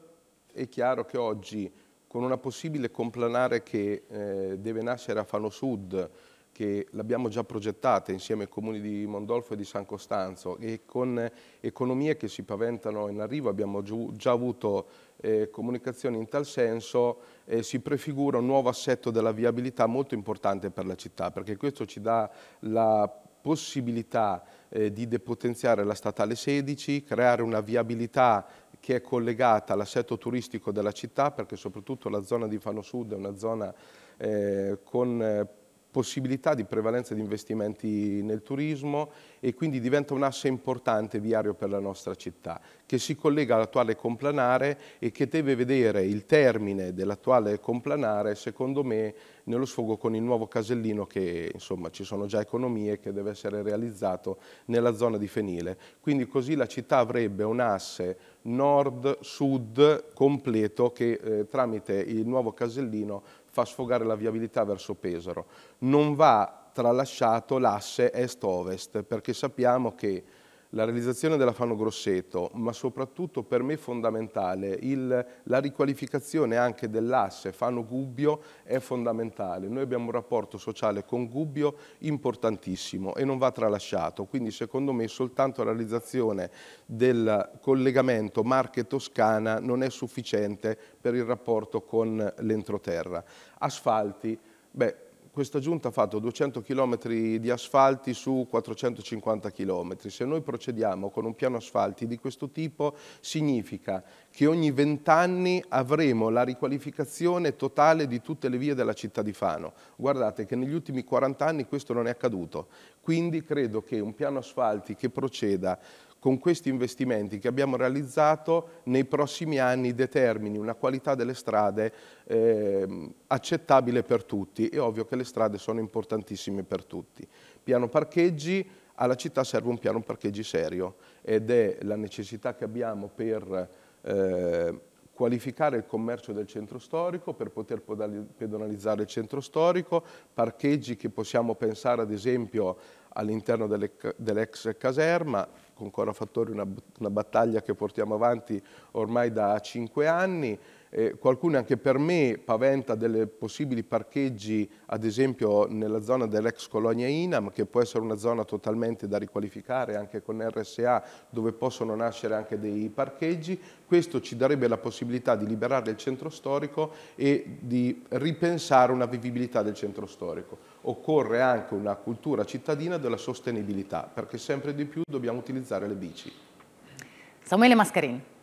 è chiaro che oggi con una possibile complanare che eh, deve nascere a Fano Sud, che l'abbiamo già progettata insieme ai comuni di Mondolfo e di San Costanzo e con economie che si paventano in arrivo, abbiamo già avuto eh, comunicazioni in tal senso, eh, si prefigura un nuovo assetto della viabilità molto importante per la città, perché questo ci dà la possibilità eh, di depotenziare la statale 16, creare una viabilità che è collegata all'assetto turistico della città, perché soprattutto la zona di Fano Sud è una zona eh, con eh, possibilità di prevalenza di investimenti nel turismo e quindi diventa un asse importante viario per la nostra città, che si collega all'attuale complanare e che deve vedere il termine dell'attuale complanare, secondo me, nello sfogo con il nuovo casellino che, insomma, ci sono già economie che deve essere realizzato nella zona di Fenile. Quindi così la città avrebbe un asse nord-sud completo che eh, tramite il nuovo casellino fa sfogare la viabilità verso Pesaro. Non va tralasciato l'asse est-ovest perché sappiamo che la realizzazione della Fano Grosseto, ma soprattutto per me fondamentale, il, la riqualificazione anche dell'asse Fano Gubbio è fondamentale. Noi abbiamo un rapporto sociale con Gubbio importantissimo e non va tralasciato, quindi secondo me soltanto la realizzazione del collegamento Marche-Toscana non è sufficiente per il rapporto con l'entroterra. Asfalti, beh, questa giunta ha fatto 200 km di asfalti su 450 km. Se noi procediamo con un piano asfalti di questo tipo significa che ogni 20 anni avremo la riqualificazione totale di tutte le vie della città di Fano. Guardate che negli ultimi 40 anni questo non è accaduto, quindi credo che un piano asfalti che proceda con questi investimenti che abbiamo realizzato nei prossimi anni determini una qualità delle strade eh, accettabile per tutti. È ovvio che le strade sono importantissime per tutti. Piano parcheggi, alla città serve un piano parcheggi serio ed è la necessità che abbiamo per eh, qualificare il commercio del centro storico per poter pedonalizzare il centro storico, parcheggi che possiamo pensare ad esempio all'interno dell'ex caserma, con Cora Fattori una, una battaglia che portiamo avanti ormai da cinque anni, Eh, qualcuno anche per me paventa delle possibili parcheggi, ad esempio nella zona dell'ex colonia Inam, che può essere una zona totalmente da riqualificare anche con RSA, dove possono nascere anche dei parcheggi. Questo ci darebbe la possibilità di liberare il centro storico e di ripensare una vivibilità del centro storico. Occorre anche una cultura cittadina della sostenibilità, perché sempre di più dobbiamo utilizzare le bici. Samuele Mascarini.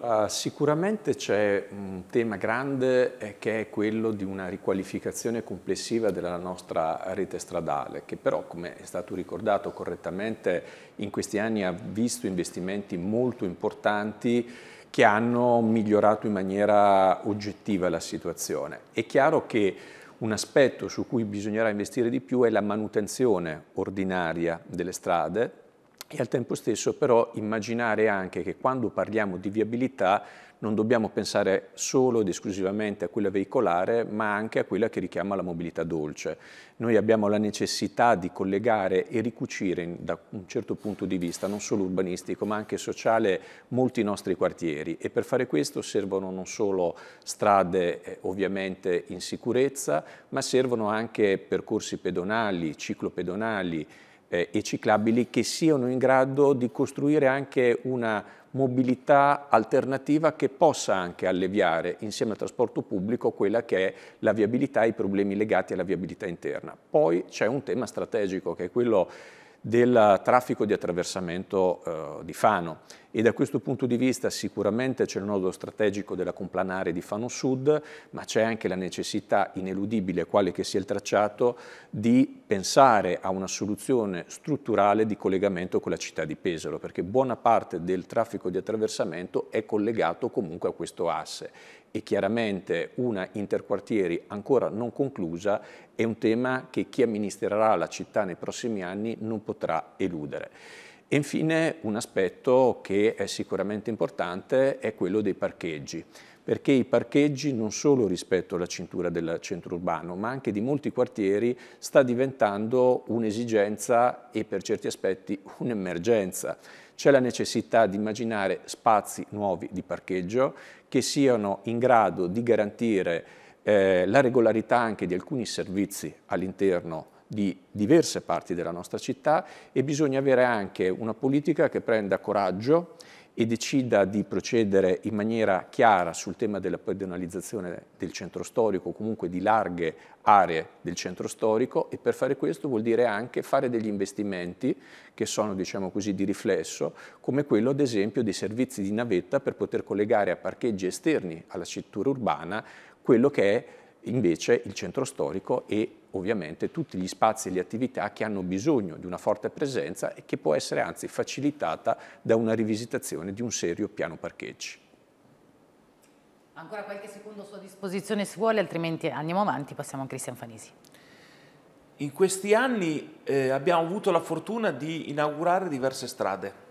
Uh, sicuramente c'è un tema grande eh, che è quello di una riqualificazione complessiva della nostra rete stradale, che però, come è stato ricordato correttamente, in questi anni ha visto investimenti molto importanti che hanno migliorato in maniera oggettiva la situazione. È chiaro che un aspetto su cui bisognerà investire di più è la manutenzione ordinaria delle strade, e al tempo stesso però immaginare anche che quando parliamo di viabilità non dobbiamo pensare solo ed esclusivamente a quella veicolare, ma anche a quella che richiama la mobilità dolce. Noi abbiamo la necessità di collegare e ricucire da un certo punto di vista, non solo urbanistico, ma anche sociale, molti nostri quartieri e per fare questo servono non solo strade eh, ovviamente in sicurezza, ma servono anche percorsi pedonali, ciclopedonali, eh, e ciclabili che siano in grado di costruire anche una mobilità alternativa che possa anche alleviare insieme al trasporto pubblico quella che è la viabilità e i problemi legati alla viabilità interna. Poi c'è un tema strategico che è quello del traffico di attraversamento eh, di Fano e da questo punto di vista sicuramente c'è il nodo strategico della complanare di Fano Sud, ma c'è anche la necessità ineludibile, quale che sia il tracciato, di pensare a una soluzione strutturale di collegamento con la città di Pesaro, perché buona parte del traffico di attraversamento è collegato comunque a questo asse e chiaramente una interquartieri ancora non conclusa è un tema che chi amministrerà la città nei prossimi anni non potrà eludere. E infine un aspetto che è sicuramente importante è quello dei parcheggi, perché i parcheggi non solo rispetto alla cintura del centro urbano, ma anche di molti quartieri sta diventando un'esigenza e per certi aspetti un'emergenza. C'è la necessità di immaginare spazi nuovi di parcheggio che siano in grado di garantire eh, la regolarità anche di alcuni servizi all'interno di diverse parti della nostra città e bisogna avere anche una politica che prenda coraggio e decida di procedere in maniera chiara sul tema della pedonalizzazione del centro storico, comunque di larghe aree del centro storico e per fare questo vuol dire anche fare degli investimenti che sono diciamo così di riflesso, come quello ad esempio dei servizi di navetta per poter collegare a parcheggi esterni alla cintura urbana quello che è invece il centro storico e ovviamente tutti gli spazi e le attività che hanno bisogno di una forte presenza e che può essere anzi facilitata da una rivisitazione di un serio piano parcheggi. Ancora qualche secondo a sua disposizione se vuole, altrimenti andiamo avanti, passiamo a Cristian Fanisi. In questi anni eh, abbiamo avuto la fortuna di inaugurare diverse strade.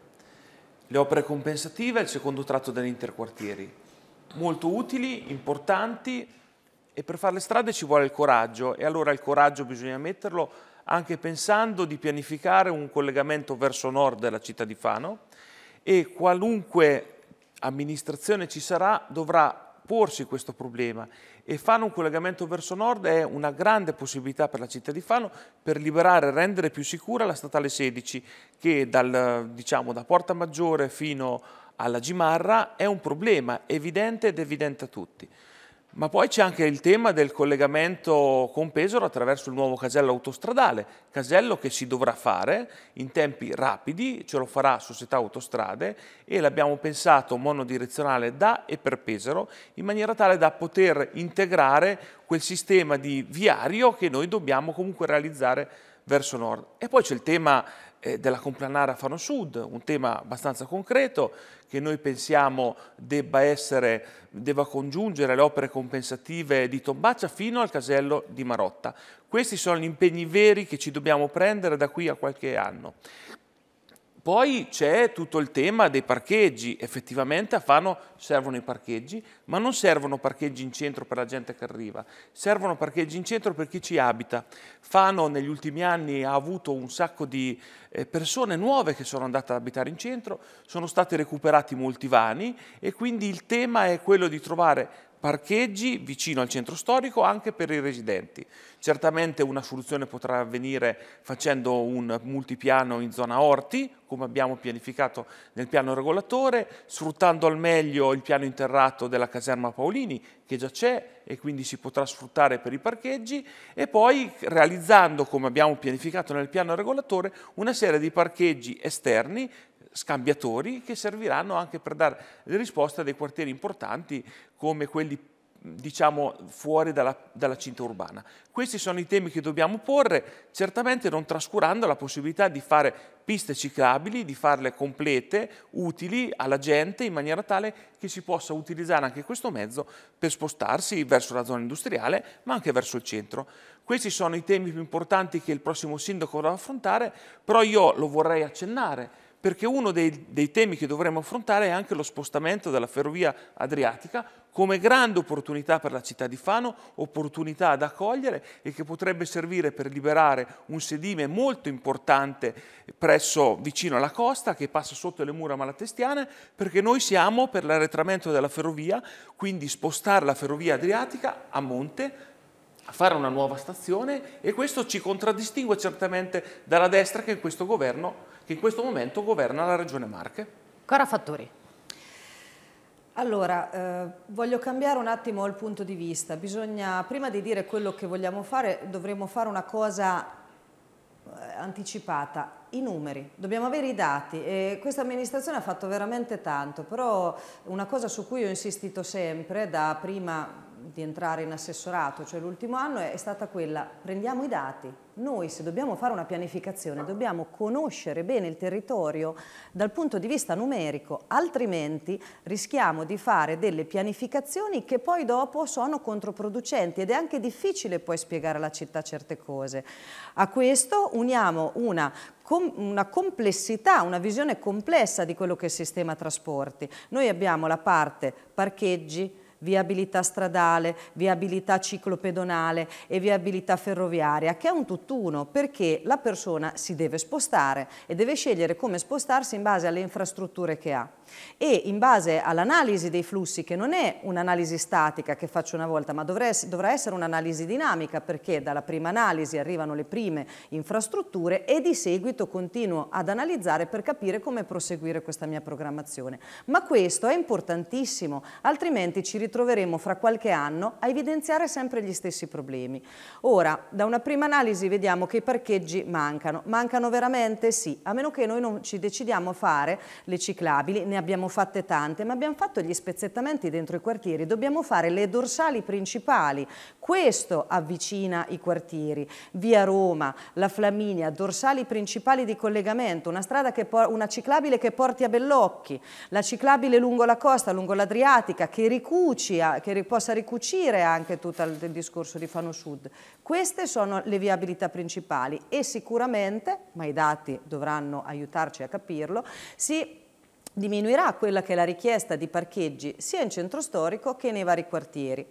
Le opere compensative e il secondo tratto degli interquartieri, molto utili, importanti, e per fare le strade ci vuole il coraggio e allora il coraggio bisogna metterlo anche pensando di pianificare un collegamento verso nord della città di Fano e qualunque amministrazione ci sarà dovrà porsi questo problema e fare un collegamento verso nord è una grande possibilità per la città di Fano per liberare e rendere più sicura la statale 16 che dal, diciamo, da Porta Maggiore fino alla Gimarra è un problema evidente ed evidente a tutti. Ma poi c'è anche il tema del collegamento con Pesaro attraverso il nuovo casello autostradale, casello che si dovrà fare in tempi rapidi, ce lo farà Società Autostrade e l'abbiamo pensato monodirezionale da e per Pesaro in maniera tale da poter integrare quel sistema di viario che noi dobbiamo comunque realizzare verso nord. E poi c'è il tema della complanara Fano Sud, un tema abbastanza concreto che noi pensiamo debba, essere, debba congiungere le opere compensative di Tombaccia fino al casello di Marotta. Questi sono gli impegni veri che ci dobbiamo prendere da qui a qualche anno. Poi c'è tutto il tema dei parcheggi, effettivamente a Fano servono i parcheggi, ma non servono parcheggi in centro per la gente che arriva, servono parcheggi in centro per chi ci abita. Fano negli ultimi anni ha avuto un sacco di eh, persone nuove che sono andate ad abitare in centro, sono stati recuperati molti vani e quindi il tema è quello di trovare parcheggi vicino al centro storico anche per i residenti. Certamente una soluzione potrà avvenire facendo un multipiano in zona Orti, come abbiamo pianificato nel piano regolatore, sfruttando al meglio il piano interrato della caserma Paolini, che già c'è e quindi si potrà sfruttare per i parcheggi, e poi realizzando, come abbiamo pianificato nel piano regolatore, una serie di parcheggi esterni scambiatori che serviranno anche per dare le risposte a dei quartieri importanti come quelli diciamo fuori dalla, dalla, cinta urbana. Questi sono i temi che dobbiamo porre, certamente non trascurando la possibilità di fare piste ciclabili, di farle complete, utili alla gente in maniera tale che si possa utilizzare anche questo mezzo per spostarsi verso la zona industriale ma anche verso il centro. Questi sono i temi più importanti che il prossimo sindaco dovrà affrontare, però io lo vorrei accennare perché uno dei, dei, temi che dovremmo affrontare è anche lo spostamento della ferrovia adriatica come grande opportunità per la città di Fano, opportunità da accogliere e che potrebbe servire per liberare un sedime molto importante presso, vicino alla costa che passa sotto le mura malatestiane perché noi siamo per l'arretramento della ferrovia, quindi spostare la ferrovia adriatica a monte fare una nuova stazione e questo ci contraddistingue certamente dalla destra che in questo governo che in questo momento governa la Regione Marche. Cora Fattori. Allora, eh, voglio cambiare un attimo il punto di vista. Bisogna, prima di dire quello che vogliamo fare, dovremmo fare una cosa eh, anticipata, i numeri, dobbiamo avere i dati e questa amministrazione ha fatto veramente tanto, però una cosa su cui ho insistito sempre da prima di entrare in assessorato, cioè l'ultimo anno, è stata quella, prendiamo i dati. Noi se dobbiamo fare una pianificazione dobbiamo conoscere bene il territorio dal punto di vista numerico, altrimenti rischiamo di fare delle pianificazioni che poi dopo sono controproducenti ed è anche difficile poi spiegare alla città certe cose. A questo uniamo una una complessità, una visione complessa di quello che è il sistema trasporti. Noi abbiamo la parte parcheggi, viabilità stradale, viabilità ciclopedonale e viabilità ferroviaria, che è un tutt'uno perché la persona si deve spostare e deve scegliere come spostarsi in base alle infrastrutture che ha e in base all'analisi dei flussi, che non è un'analisi statica che faccio una volta, ma dovrà essere un'analisi dinamica perché dalla prima analisi arrivano le prime infrastrutture e di seguito continuo ad analizzare per capire come proseguire questa mia programmazione. Ma questo è importantissimo, altrimenti ci ritroveremo fra qualche anno a evidenziare sempre gli stessi problemi. Ora, da una prima analisi vediamo che i parcheggi mancano. Mancano veramente? Sì, a meno che noi non ci decidiamo a fare le ciclabili, ne abbiamo fatte tante, ma abbiamo fatto gli spezzettamenti dentro i quartieri, dobbiamo fare le dorsali principali, questo avvicina i quartieri, via Roma, la Flaminia, dorsali principali di collegamento, una, strada che una ciclabile che porti a Bellocchi, la ciclabile lungo la costa, lungo l'Adriatica, che, che possa ricucire anche tutto il discorso di Fano Sud. Queste sono le viabilità principali e sicuramente, ma i dati dovranno aiutarci a capirlo, si diminuirà quella che è la richiesta di parcheggi sia in centro storico che nei vari quartieri.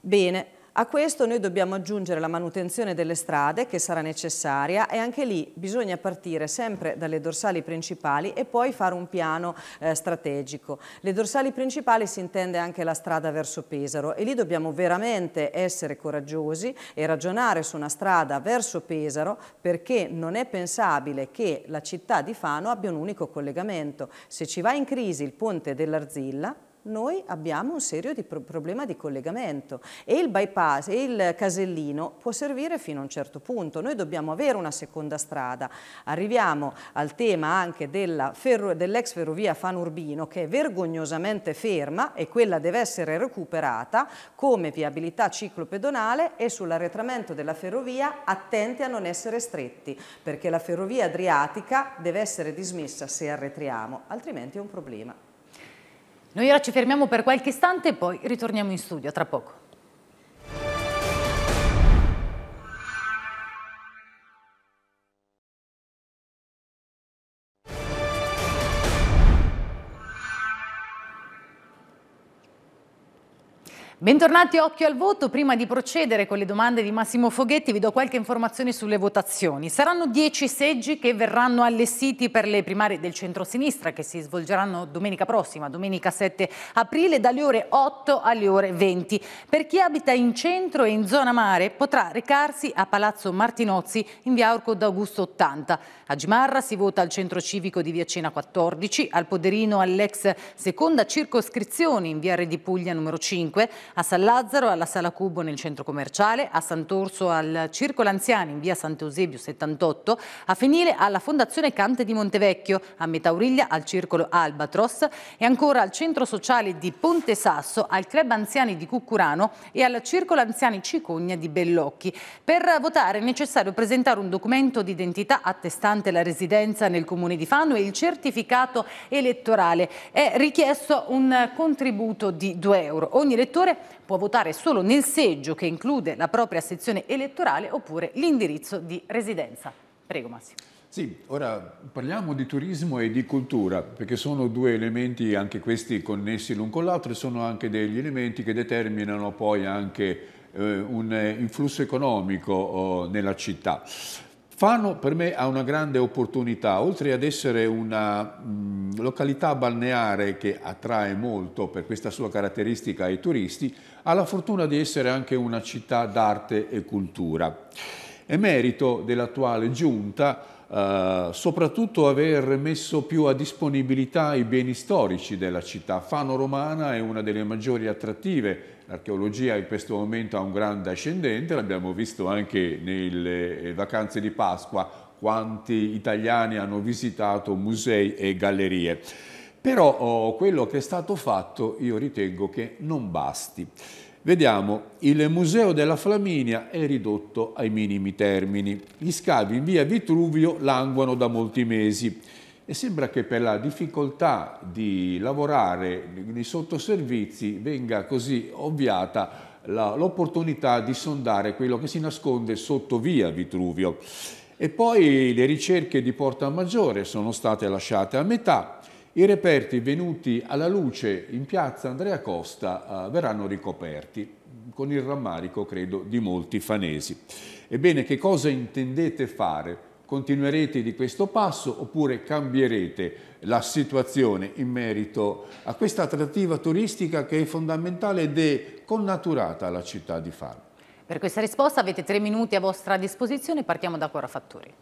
Bene, a questo noi dobbiamo aggiungere la manutenzione delle strade che sarà necessaria e anche lì bisogna partire sempre dalle dorsali principali e poi fare un piano eh, strategico. Le dorsali principali si intende anche la strada verso Pesaro e lì dobbiamo veramente essere coraggiosi e ragionare su una strada verso Pesaro perché non è pensabile che la città di Fano abbia un unico collegamento. Se ci va in crisi il ponte dell'Arzilla, noi abbiamo un serio di pro problema di collegamento e il bypass e il casellino può servire fino a un certo punto. Noi dobbiamo avere una seconda strada. Arriviamo al tema anche dell'ex dell ferrovia Fano-Urbino che è vergognosamente ferma e quella deve essere recuperata come viabilità ciclopedonale e sull'arretramento della ferrovia attenti a non essere stretti perché la ferrovia adriatica deve essere dismessa se arretriamo, altrimenti è un problema. Noi ora ci fermiamo per qualche istante e poi ritorniamo in studio tra poco. Bentornati Occhio al Voto. Prima di procedere con le domande di Massimo Foghetti vi do qualche informazione sulle votazioni. Saranno dieci seggi che verranno allestiti per le primarie del centro-sinistra che si svolgeranno domenica prossima, domenica 7 aprile, dalle ore 8 alle ore 20. Per chi abita in centro e in zona mare potrà recarsi a Palazzo Martinozzi in via Orco d'Augusto 80. A Gimarra si vota al centro civico di via Cena 14, al Poderino all'ex seconda circoscrizione in via Re di Puglia numero 5, a San Lazzaro, alla Sala Cubo nel centro commerciale, a Sant'Orso al Circolo Anziani in via Sant'Eusebio 78, a Fenile alla Fondazione Cante di Montevecchio, a Metauriglia al Circolo Albatros e ancora al Centro Sociale di Ponte Sasso, al Club Anziani di Cuccurano e al Circolo Anziani Cicogna di Bellocchi. Per votare è necessario presentare un documento di identità attestante la residenza nel comune di Fano e il certificato elettorale. È richiesto un contributo di 2 euro. Ogni elettore può votare solo nel seggio che include la propria sezione elettorale oppure l'indirizzo di residenza. Prego Massimo. Sì, ora parliamo di turismo e di cultura, perché sono due elementi anche questi connessi l'un con l'altro e sono anche degli elementi che determinano poi anche eh, un influsso economico oh, nella città. Fano per me ha una grande opportunità, oltre ad essere una mh, località balneare che attrae molto per questa sua caratteristica ai turisti, ha la fortuna di essere anche una città d'arte e cultura. È merito dell'attuale giunta Uh, soprattutto aver messo più a disponibilità i beni storici della città. Fano Romana è una delle maggiori attrattive L'archeologia in questo momento ha un grande ascendente, l'abbiamo visto anche nelle vacanze di Pasqua, quanti italiani hanno visitato musei e gallerie. Però oh, quello che è stato fatto io ritengo che non basti. Vediamo, il Museo della Flaminia è ridotto ai minimi termini. Gli scavi in via Vitruvio languono da molti mesi e sembra che per la difficoltà di lavorare nei sottoservizi venga così ovviata l'opportunità di sondare quello che si nasconde sotto via Vitruvio. E poi le ricerche di Porta Maggiore sono state lasciate a metà, i reperti venuti alla luce in piazza Andrea Costa eh, verranno ricoperti, con il rammarico, credo, di molti fanesi. Ebbene, che cosa intendete fare? Continuerete di questo passo oppure cambierete la situazione in merito a questa attrattiva turistica che è fondamentale ed è connaturata alla città di Fano? Per questa risposta avete tre minuti a vostra disposizione, partiamo da Cora Fattori.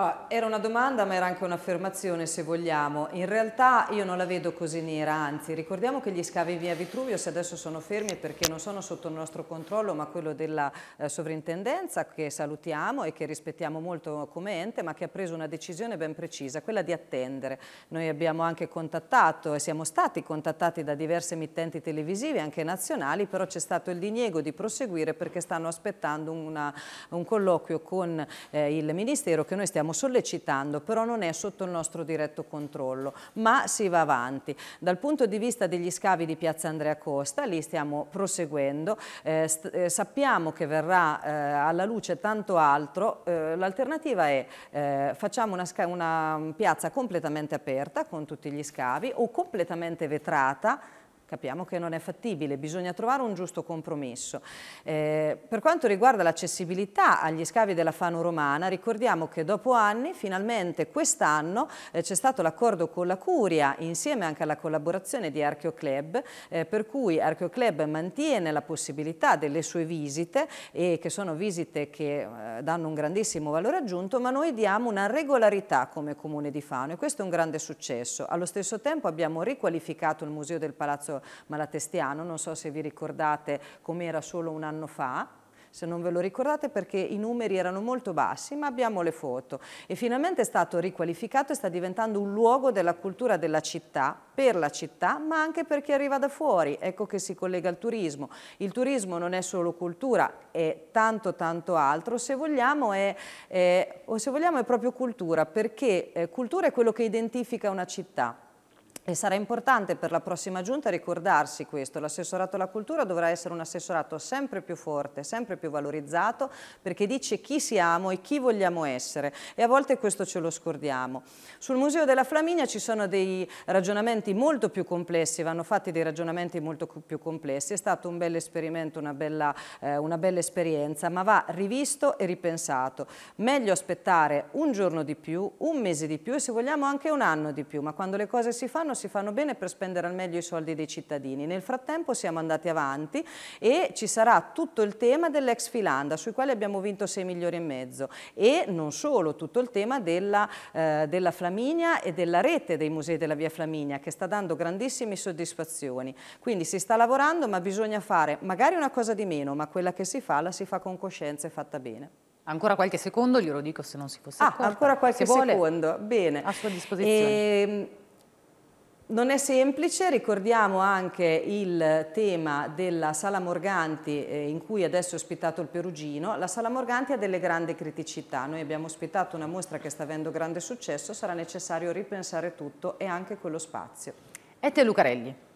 Ah, era una domanda ma era anche un'affermazione se vogliamo. In realtà io non la vedo così nera, anzi ricordiamo che gli scavi via Vitruvio se adesso sono fermi perché non sono sotto il nostro controllo ma quello della eh, sovrintendenza che salutiamo e che rispettiamo molto come ente ma che ha preso una decisione ben precisa, quella di attendere. Noi abbiamo anche contattato e siamo stati contattati da diverse emittenti televisive anche nazionali però c'è stato il diniego di proseguire perché stanno aspettando una, un colloquio con eh, il Ministero che noi stiamo stiamo sollecitando, però non è sotto il nostro diretto controllo, ma si va avanti. Dal punto di vista degli scavi di Piazza Andrea Costa, lì stiamo proseguendo, eh, eh, sappiamo che verrà eh, alla luce tanto altro, eh, l'alternativa è eh, facciamo una, una piazza completamente aperta con tutti gli scavi o completamente vetrata, capiamo che non è fattibile, bisogna trovare un giusto compromesso. Eh, per quanto riguarda l'accessibilità agli scavi della Fano Romana, ricordiamo che dopo anni, finalmente quest'anno, eh, c'è stato l'accordo con la Curia, insieme anche alla collaborazione di Archeoclub, eh, per cui Archeoclub mantiene la possibilità delle sue visite, e che sono visite che eh, danno un grandissimo valore aggiunto, ma noi diamo una regolarità come Comune di Fano e questo è un grande successo. Allo stesso tempo abbiamo riqualificato il Museo del Palazzo Malatestiano, non so se vi ricordate com'era solo un anno fa, se non ve lo ricordate perché i numeri erano molto bassi, ma abbiamo le foto. E finalmente è stato riqualificato e sta diventando un luogo della cultura della città, per la città, ma anche per chi arriva da fuori. Ecco che si collega al turismo. Il turismo non è solo cultura, è tanto tanto altro, se vogliamo è, è, se vogliamo è proprio cultura, perché eh, cultura è quello che identifica una città E sarà importante per la prossima giunta ricordarsi questo, l'assessorato alla cultura dovrà essere un assessorato sempre più forte, sempre più valorizzato, perché dice chi siamo e chi vogliamo essere e a volte questo ce lo scordiamo. Sul Museo della Flaminia ci sono dei ragionamenti molto più complessi, vanno fatti dei ragionamenti molto più complessi, è stato un bel esperimento, una bella, eh, una bella esperienza, ma va rivisto e ripensato. Meglio aspettare un giorno di più, un mese di più e se vogliamo anche un anno di più, ma quando le cose si fanno si fanno bene per spendere al meglio i soldi dei cittadini. Nel frattempo siamo andati avanti e ci sarà tutto il tema dell'ex Filanda, sui quali abbiamo vinto 6 milioni e mezzo e non solo, tutto il tema della, eh, della Flaminia e della rete dei musei della via Flaminia che sta dando grandissime soddisfazioni. Quindi si sta lavorando ma bisogna fare magari una cosa di meno, ma quella che si fa la si fa con coscienza e fatta bene. Ancora qualche secondo, glielo dico se non si fosse ah, accorta. ancora qualche secondo, bene. A sua disposizione. E, ehm, non è semplice, ricordiamo anche il tema della Sala Morganti eh, in cui adesso è ospitato il Perugino. La Sala Morganti ha delle grandi criticità, noi abbiamo ospitato una mostra che sta avendo grande successo, sarà necessario ripensare tutto e anche quello spazio. E te Lucarelli?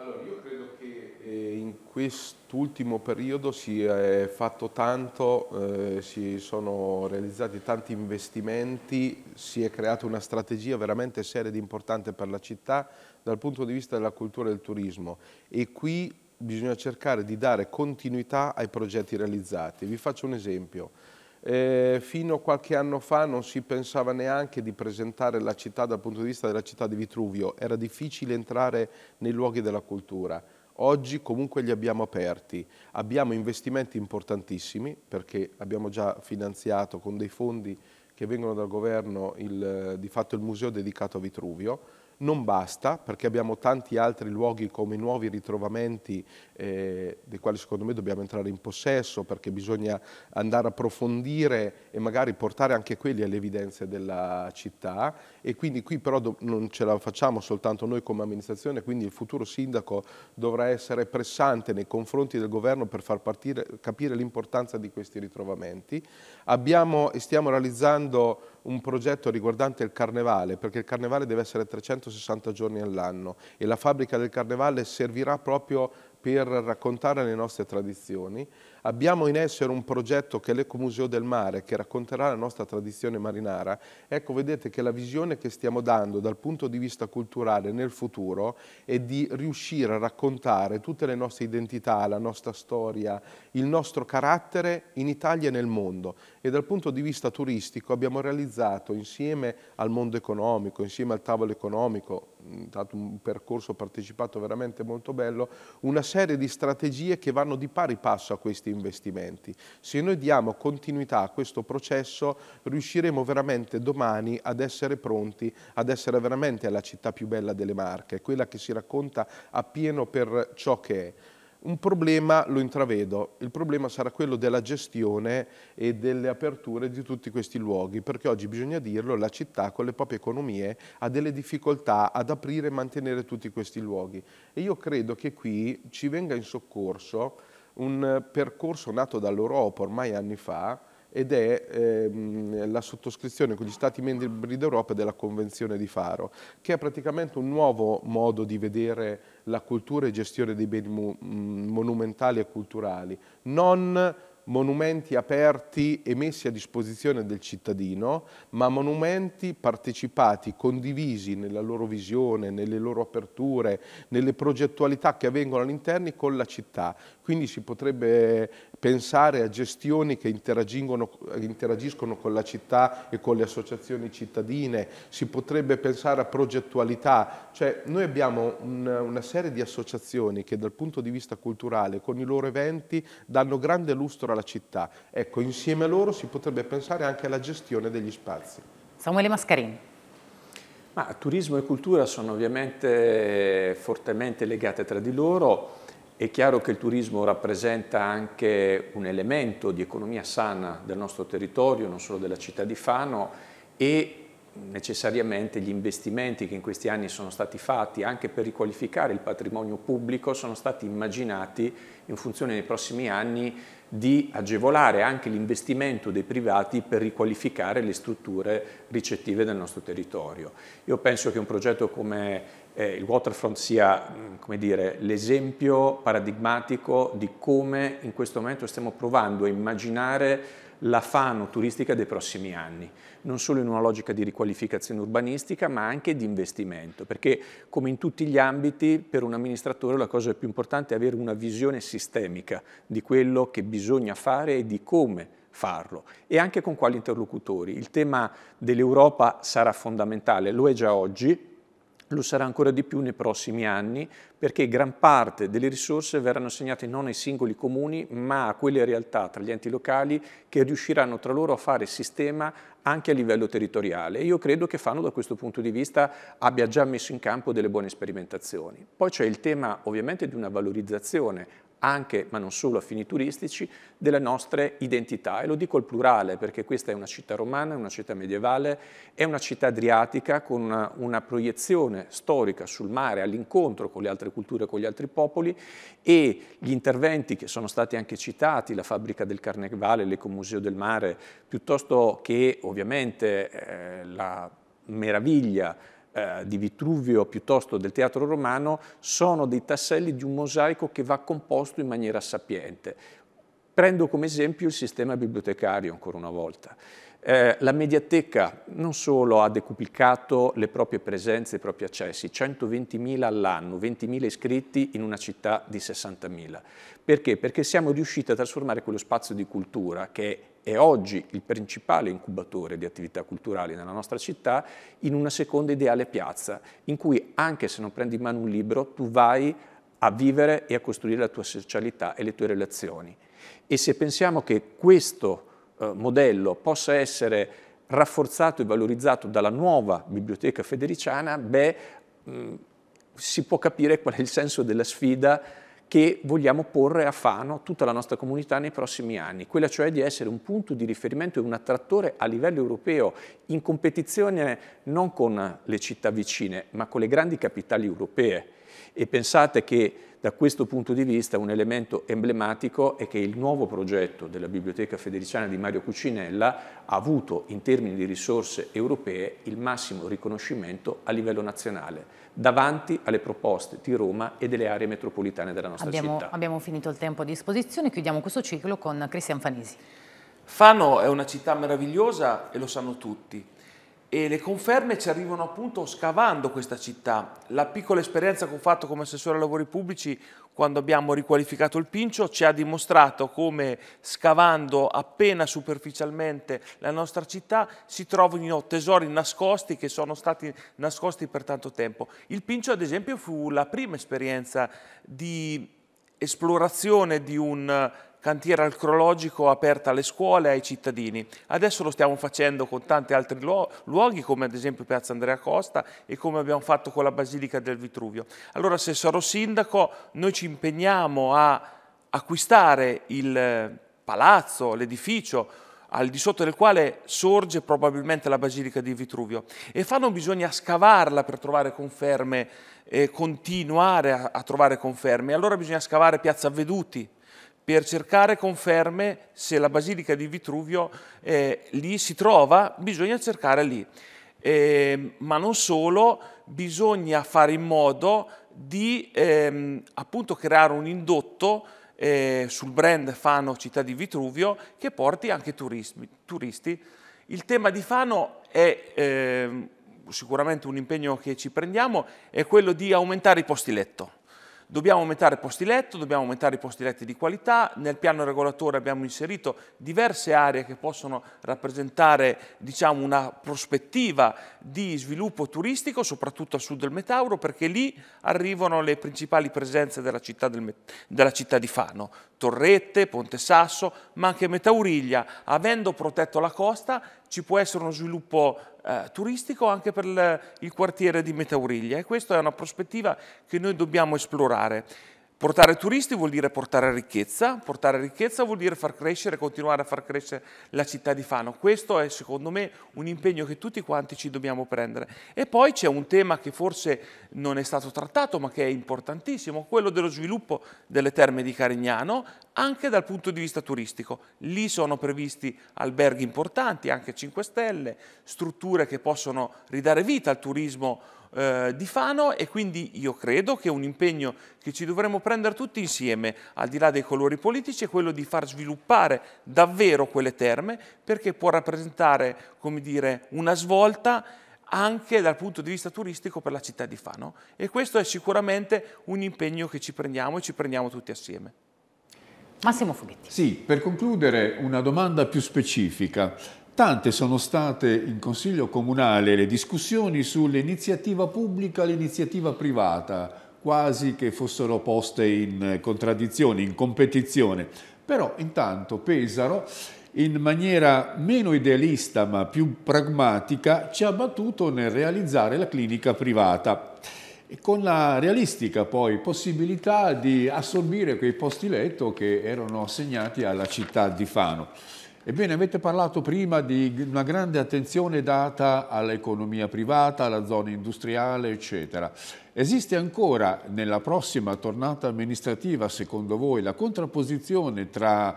Allora, io credo che eh, in quest'ultimo periodo si è fatto tanto, eh, si sono realizzati tanti investimenti, si è creata una strategia veramente seria ed importante per la città dal punto di vista della cultura e del turismo e qui bisogna cercare di dare continuità ai progetti realizzati. Vi faccio un esempio. Eh, fino a qualche anno fa non si pensava neanche di presentare la città dal punto di vista della città di Vitruvio, era difficile entrare nei luoghi della cultura. Oggi comunque li abbiamo aperti, abbiamo investimenti importantissimi perché abbiamo già finanziato con dei fondi che vengono dal governo il, di fatto il museo dedicato a Vitruvio, non basta perché abbiamo tanti altri luoghi come nuovi ritrovamenti eh, dei quali secondo me dobbiamo entrare in possesso perché bisogna andare a approfondire e magari portare anche quelli alle evidenze della città e quindi qui però non ce la facciamo soltanto noi come amministrazione, quindi il futuro sindaco dovrà essere pressante nei confronti del governo per far partire, capire l'importanza di questi ritrovamenti. Abbiamo e stiamo realizzando un progetto riguardante il carnevale, perché il carnevale deve essere 360 giorni all'anno e la fabbrica del carnevale servirà proprio per raccontare le nostre tradizioni. Abbiamo in essere un progetto che è l'Ecomuseo del Mare, che racconterà la nostra tradizione marinara. Ecco, vedete che la visione che stiamo dando dal punto di vista culturale nel futuro è di riuscire a raccontare tutte le nostre identità, la nostra storia, il nostro carattere in Italia e nel mondo. E dal punto di vista turistico abbiamo realizzato insieme al mondo economico, insieme al tavolo economico, dato un percorso partecipato veramente molto bello, una serie di strategie che vanno di pari passo a questi investimenti. Se noi diamo continuità a questo processo riusciremo veramente domani ad essere pronti, ad essere veramente la città più bella delle Marche, quella che si racconta appieno per ciò che è. Un problema lo intravedo, il problema sarà quello della gestione e delle aperture di tutti questi luoghi, perché oggi bisogna dirlo, la città con le proprie economie ha delle difficoltà ad aprire e mantenere tutti questi luoghi. E io credo che qui ci venga in soccorso un percorso nato dall'Europa ormai anni fa, ed è ehm, la sottoscrizione con gli Stati membri d'Europa della Convenzione di Faro, che è praticamente un nuovo modo di vedere la cultura e gestione dei beni monumentali e culturali, non monumenti aperti e messi a disposizione del cittadino, ma monumenti partecipati, condivisi nella loro visione, nelle loro aperture, nelle progettualità che avvengono all'interno con la città. Quindi si potrebbe pensare a gestioni che interagiscono con la città e con le associazioni cittadine, si potrebbe pensare a progettualità, cioè noi abbiamo una, una serie di associazioni che dal punto di vista culturale con i loro eventi danno grande lustro alla città. Ecco, insieme a loro si potrebbe pensare anche alla gestione degli spazi. Samuele Mascarini. Ma turismo e cultura sono ovviamente fortemente legate tra di loro. È chiaro che il turismo rappresenta anche un elemento di economia sana del nostro territorio, non solo della città di Fano, e necessariamente gli investimenti che in questi anni sono stati fatti anche per riqualificare il patrimonio pubblico sono stati immaginati in funzione nei prossimi anni di agevolare anche l'investimento dei privati per riqualificare le strutture ricettive del nostro territorio. Io penso che un progetto come eh, il Waterfront sia l'esempio paradigmatico di come in questo momento stiamo provando a immaginare la Fano turistica dei prossimi anni, non solo in una logica di riqualificazione urbanistica ma anche di investimento, perché come in tutti gli ambiti per un amministratore la cosa più importante è avere una visione sistemica di quello che bisogna fare e di come farlo e anche con quali interlocutori. Il tema dell'Europa sarà fondamentale, lo è già oggi, lo sarà ancora di più nei prossimi anni perché gran parte delle risorse verranno assegnate non ai singoli comuni ma a quelle realtà tra gli enti locali che riusciranno tra loro a fare sistema anche a livello territoriale. Io credo che Fano da questo punto di vista abbia già messo in campo delle buone sperimentazioni. Poi c'è il tema ovviamente di una valorizzazione anche, ma non solo a fini turistici, delle nostre identità. E lo dico al plurale perché questa è una città romana, una città medievale, è una città adriatica con una, una proiezione storica sul mare, all'incontro con le altre culture, con gli altri popoli e gli interventi che sono stati anche citati, la fabbrica del Carnevale, l'Ecomuseo del Mare, piuttosto che ovviamente eh, la meraviglia eh, di Vitruvio piuttosto del teatro romano sono dei tasselli di un mosaico che va composto in maniera sapiente. Prendo come esempio il sistema bibliotecario ancora una volta. Eh, la Mediateca non solo ha decuplicato le proprie presenze, i propri accessi, 120.000 all'anno, 20.000 iscritti in una città di 60.000. Perché? Perché siamo riusciti a trasformare quello spazio di cultura che è oggi il principale incubatore di attività culturali nella nostra città in una seconda ideale piazza in cui anche se non prendi in mano un libro tu vai a vivere e a costruire la tua socialità e le tue relazioni. E se pensiamo che questo eh, modello possa essere rafforzato e valorizzato dalla nuova biblioteca federiciana, beh, mh, mm, si può capire qual è il senso della sfida che vogliamo porre a Fano tutta la nostra comunità nei prossimi anni, quella cioè di essere un punto di riferimento e un attrattore a livello europeo, in competizione non con le città vicine, ma con le grandi capitali europee. E pensate che da questo punto di vista un elemento emblematico è che il nuovo progetto della Biblioteca Federiciana di Mario Cucinella ha avuto in termini di risorse europee il massimo riconoscimento a livello nazionale, davanti alle proposte di Roma e delle aree metropolitane della nostra abbiamo, città. Abbiamo finito il tempo a disposizione, chiudiamo questo ciclo con Cristian Fanisi. Fano è una città meravigliosa e lo sanno tutti e le conferme ci arrivano appunto scavando questa città. La piccola esperienza che ho fatto come assessore ai lavori pubblici quando abbiamo riqualificato il Pincio ci ha dimostrato come scavando appena superficialmente la nostra città si trovino tesori nascosti che sono stati nascosti per tanto tempo. Il Pincio ad esempio fu la prima esperienza di esplorazione di un cantiere archeologico aperta alle scuole e ai cittadini. Adesso lo stiamo facendo con tanti altri luoghi, come ad esempio Piazza Andrea Costa e come abbiamo fatto con la Basilica del Vitruvio. Allora se sarò sindaco noi ci impegniamo a acquistare il palazzo, l'edificio, al di sotto del quale sorge probabilmente la Basilica di Vitruvio. E fanno bisogna scavarla per trovare conferme, e continuare a, a trovare conferme. Allora bisogna scavare Piazza Veduti, per cercare conferme se la Basilica di Vitruvio eh, lì si trova, bisogna cercare lì. Eh, ma non solo, bisogna fare in modo di ehm, appunto creare un indotto eh, sul brand Fano Città di Vitruvio che porti anche turisti. turisti. Il tema di Fano è ehm, sicuramente un impegno che ci prendiamo, è quello di aumentare i posti letto. Dobbiamo aumentare i posti letto, dobbiamo aumentare i posti letti di qualità, nel piano regolatore abbiamo inserito diverse aree che possono rappresentare diciamo, una prospettiva di sviluppo turistico, soprattutto a sud del Metauro, perché lì arrivano le principali presenze della città, del, della città di Fano, Torrette, Ponte Sasso, ma anche Metauriglia. Avendo protetto la costa ci può essere uno sviluppo eh, turistico anche per il, quartiere di Metauriglia e questa è una prospettiva che noi dobbiamo esplorare. Portare turisti vuol dire portare ricchezza, portare ricchezza vuol dire far crescere, continuare a far crescere la città di Fano. Questo è secondo me un impegno che tutti quanti ci dobbiamo prendere. E poi c'è un tema che forse non è stato trattato ma che è importantissimo, quello dello sviluppo delle terme di Carignano anche dal punto di vista turistico. Lì sono previsti alberghi importanti, anche 5 stelle, strutture che possono ridare vita al turismo eh, di Fano e quindi io credo che un impegno che ci dovremmo prendere tutti insieme, al di là dei colori politici, è quello di far sviluppare davvero quelle terme perché può rappresentare, come dire, una svolta anche dal punto di vista turistico per la città di Fano e questo è sicuramente un impegno che ci prendiamo e ci prendiamo tutti assieme. Massimo Fughetti. Sì, per concludere una domanda più specifica. Tante sono state in Consiglio Comunale le discussioni sull'iniziativa pubblica e l'iniziativa privata, quasi che fossero poste in contraddizione, in competizione. Però intanto Pesaro, in maniera meno idealista ma più pragmatica, ci ha battuto nel realizzare la clinica privata con la realistica poi possibilità di assorbire quei posti letto che erano assegnati alla città di Fano. Ebbene, avete parlato prima di una grande attenzione data all'economia privata, alla zona industriale, eccetera. Esiste ancora nella prossima tornata amministrativa, secondo voi, la contrapposizione tra,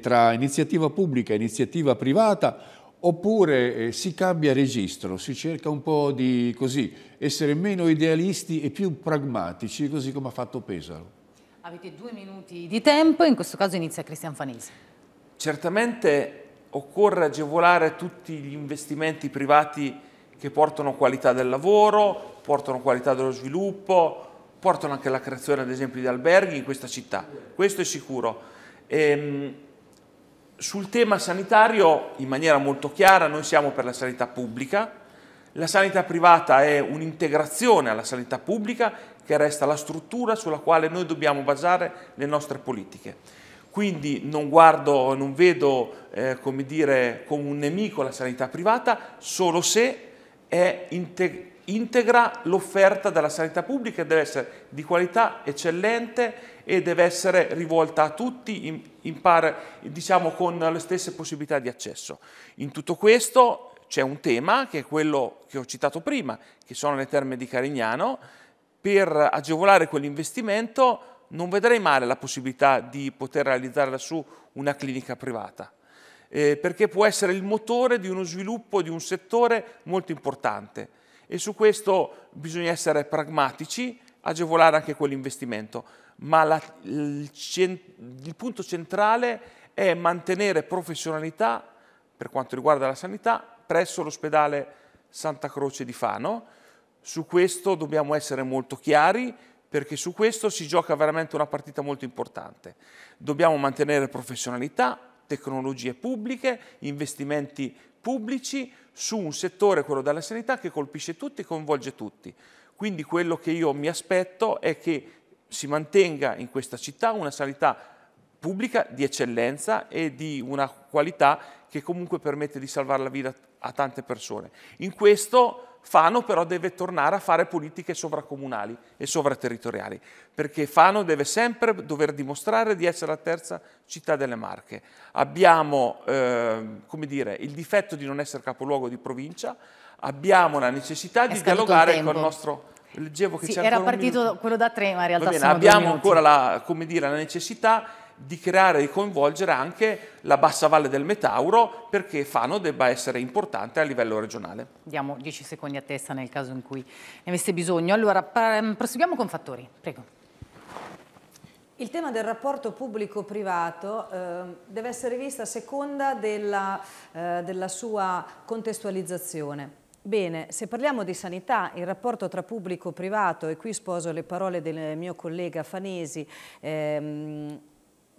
tra iniziativa pubblica e iniziativa privata oppure eh, si cambia registro, si cerca un po' di così, essere meno idealisti e più pragmatici, così come ha fatto Pesaro? Avete due minuti di tempo, in questo caso inizia Cristian Fanesi. Certamente occorre agevolare tutti gli investimenti privati che portano qualità del lavoro, portano qualità dello sviluppo, portano anche alla creazione ad esempio di alberghi in questa città, questo è sicuro. Ehm, sul tema sanitario in maniera molto chiara noi siamo per la sanità pubblica, la sanità privata è un'integrazione alla sanità pubblica che resta la struttura sulla quale noi dobbiamo basare le nostre politiche. Quindi non guardo, non vedo eh, come, dire, come un nemico la sanità privata solo se è integra l'offerta della sanità pubblica, deve essere di qualità eccellente e deve essere rivolta a tutti in, in par, diciamo, con le stesse possibilità di accesso. In tutto questo c'è un tema che è quello che ho citato prima, che sono le terme di Carignano, per agevolare quell'investimento non vedrei male la possibilità di poter realizzare lassù una clinica privata, eh, perché può essere il motore di uno sviluppo di un settore molto importante e su questo bisogna essere pragmatici, agevolare anche quell'investimento, ma la, il, il punto centrale è mantenere professionalità per quanto riguarda la sanità presso l'ospedale Santa Croce di Fano. Su questo dobbiamo essere molto chiari perché su questo si gioca veramente una partita molto importante. Dobbiamo mantenere professionalità, tecnologie pubbliche, investimenti pubblici su un settore, quello della sanità, che colpisce tutti e coinvolge tutti. Quindi quello che io mi aspetto è che si mantenga in questa città una sanità pubblica di eccellenza e di una qualità che comunque permette di salvare la vita a tante persone. In questo Fano però deve tornare a fare politiche sovracomunali e sovraterritoriali, perché Fano deve sempre dover dimostrare di essere la terza città delle Marche. Abbiamo eh, come dire, il difetto di non essere capoluogo di provincia, abbiamo la necessità di dialogare con il nostro... Leggevo che sì, era partito quello da tre, ma in realtà bene, abbiamo ancora la, dire, la necessità di creare e coinvolgere anche la bassa valle del Metauro perché Fano debba essere importante a livello regionale. Diamo 10 secondi a testa nel caso in cui ne avesse bisogno. Allora, proseguiamo con Fattori, prego. Il tema del rapporto pubblico-privato eh, deve essere visto a seconda della, eh, della sua contestualizzazione. Bene, se parliamo di sanità, il rapporto tra pubblico e privato, e qui sposo le parole del mio collega Fanesi, ehm,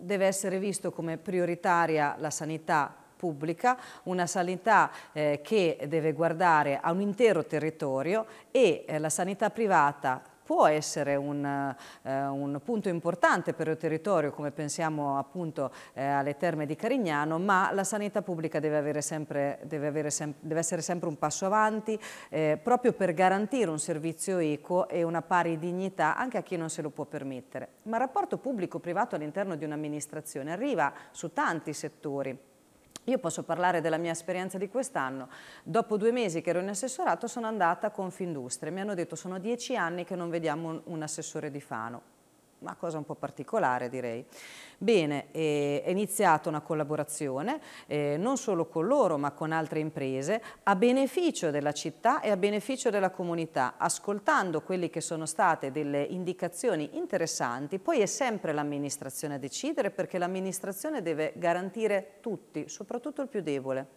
deve essere visto come prioritaria la sanità pubblica, una sanità eh, che deve guardare a un intero territorio e eh, la sanità privata può essere un, eh, un, punto importante per il territorio, come pensiamo appunto eh, alle terme di Carignano, ma la sanità pubblica deve, sempre, deve, avere sem deve essere sempre un passo avanti, eh, proprio per garantire un servizio equo e una pari dignità anche a chi non se lo può permettere. Ma il rapporto pubblico-privato all'interno di un'amministrazione arriva su tanti settori io posso parlare della mia esperienza di quest'anno. Dopo due mesi che ero in assessorato sono andata a Confindustria. Mi hanno detto sono dieci anni che non vediamo un assessore di Fano una cosa un po' particolare direi. Bene, eh, è iniziata una collaborazione eh, non solo con loro ma con altre imprese a beneficio della città e a beneficio della comunità, ascoltando quelle che sono state delle indicazioni interessanti, poi è sempre l'amministrazione a decidere perché l'amministrazione deve garantire tutti, soprattutto il più debole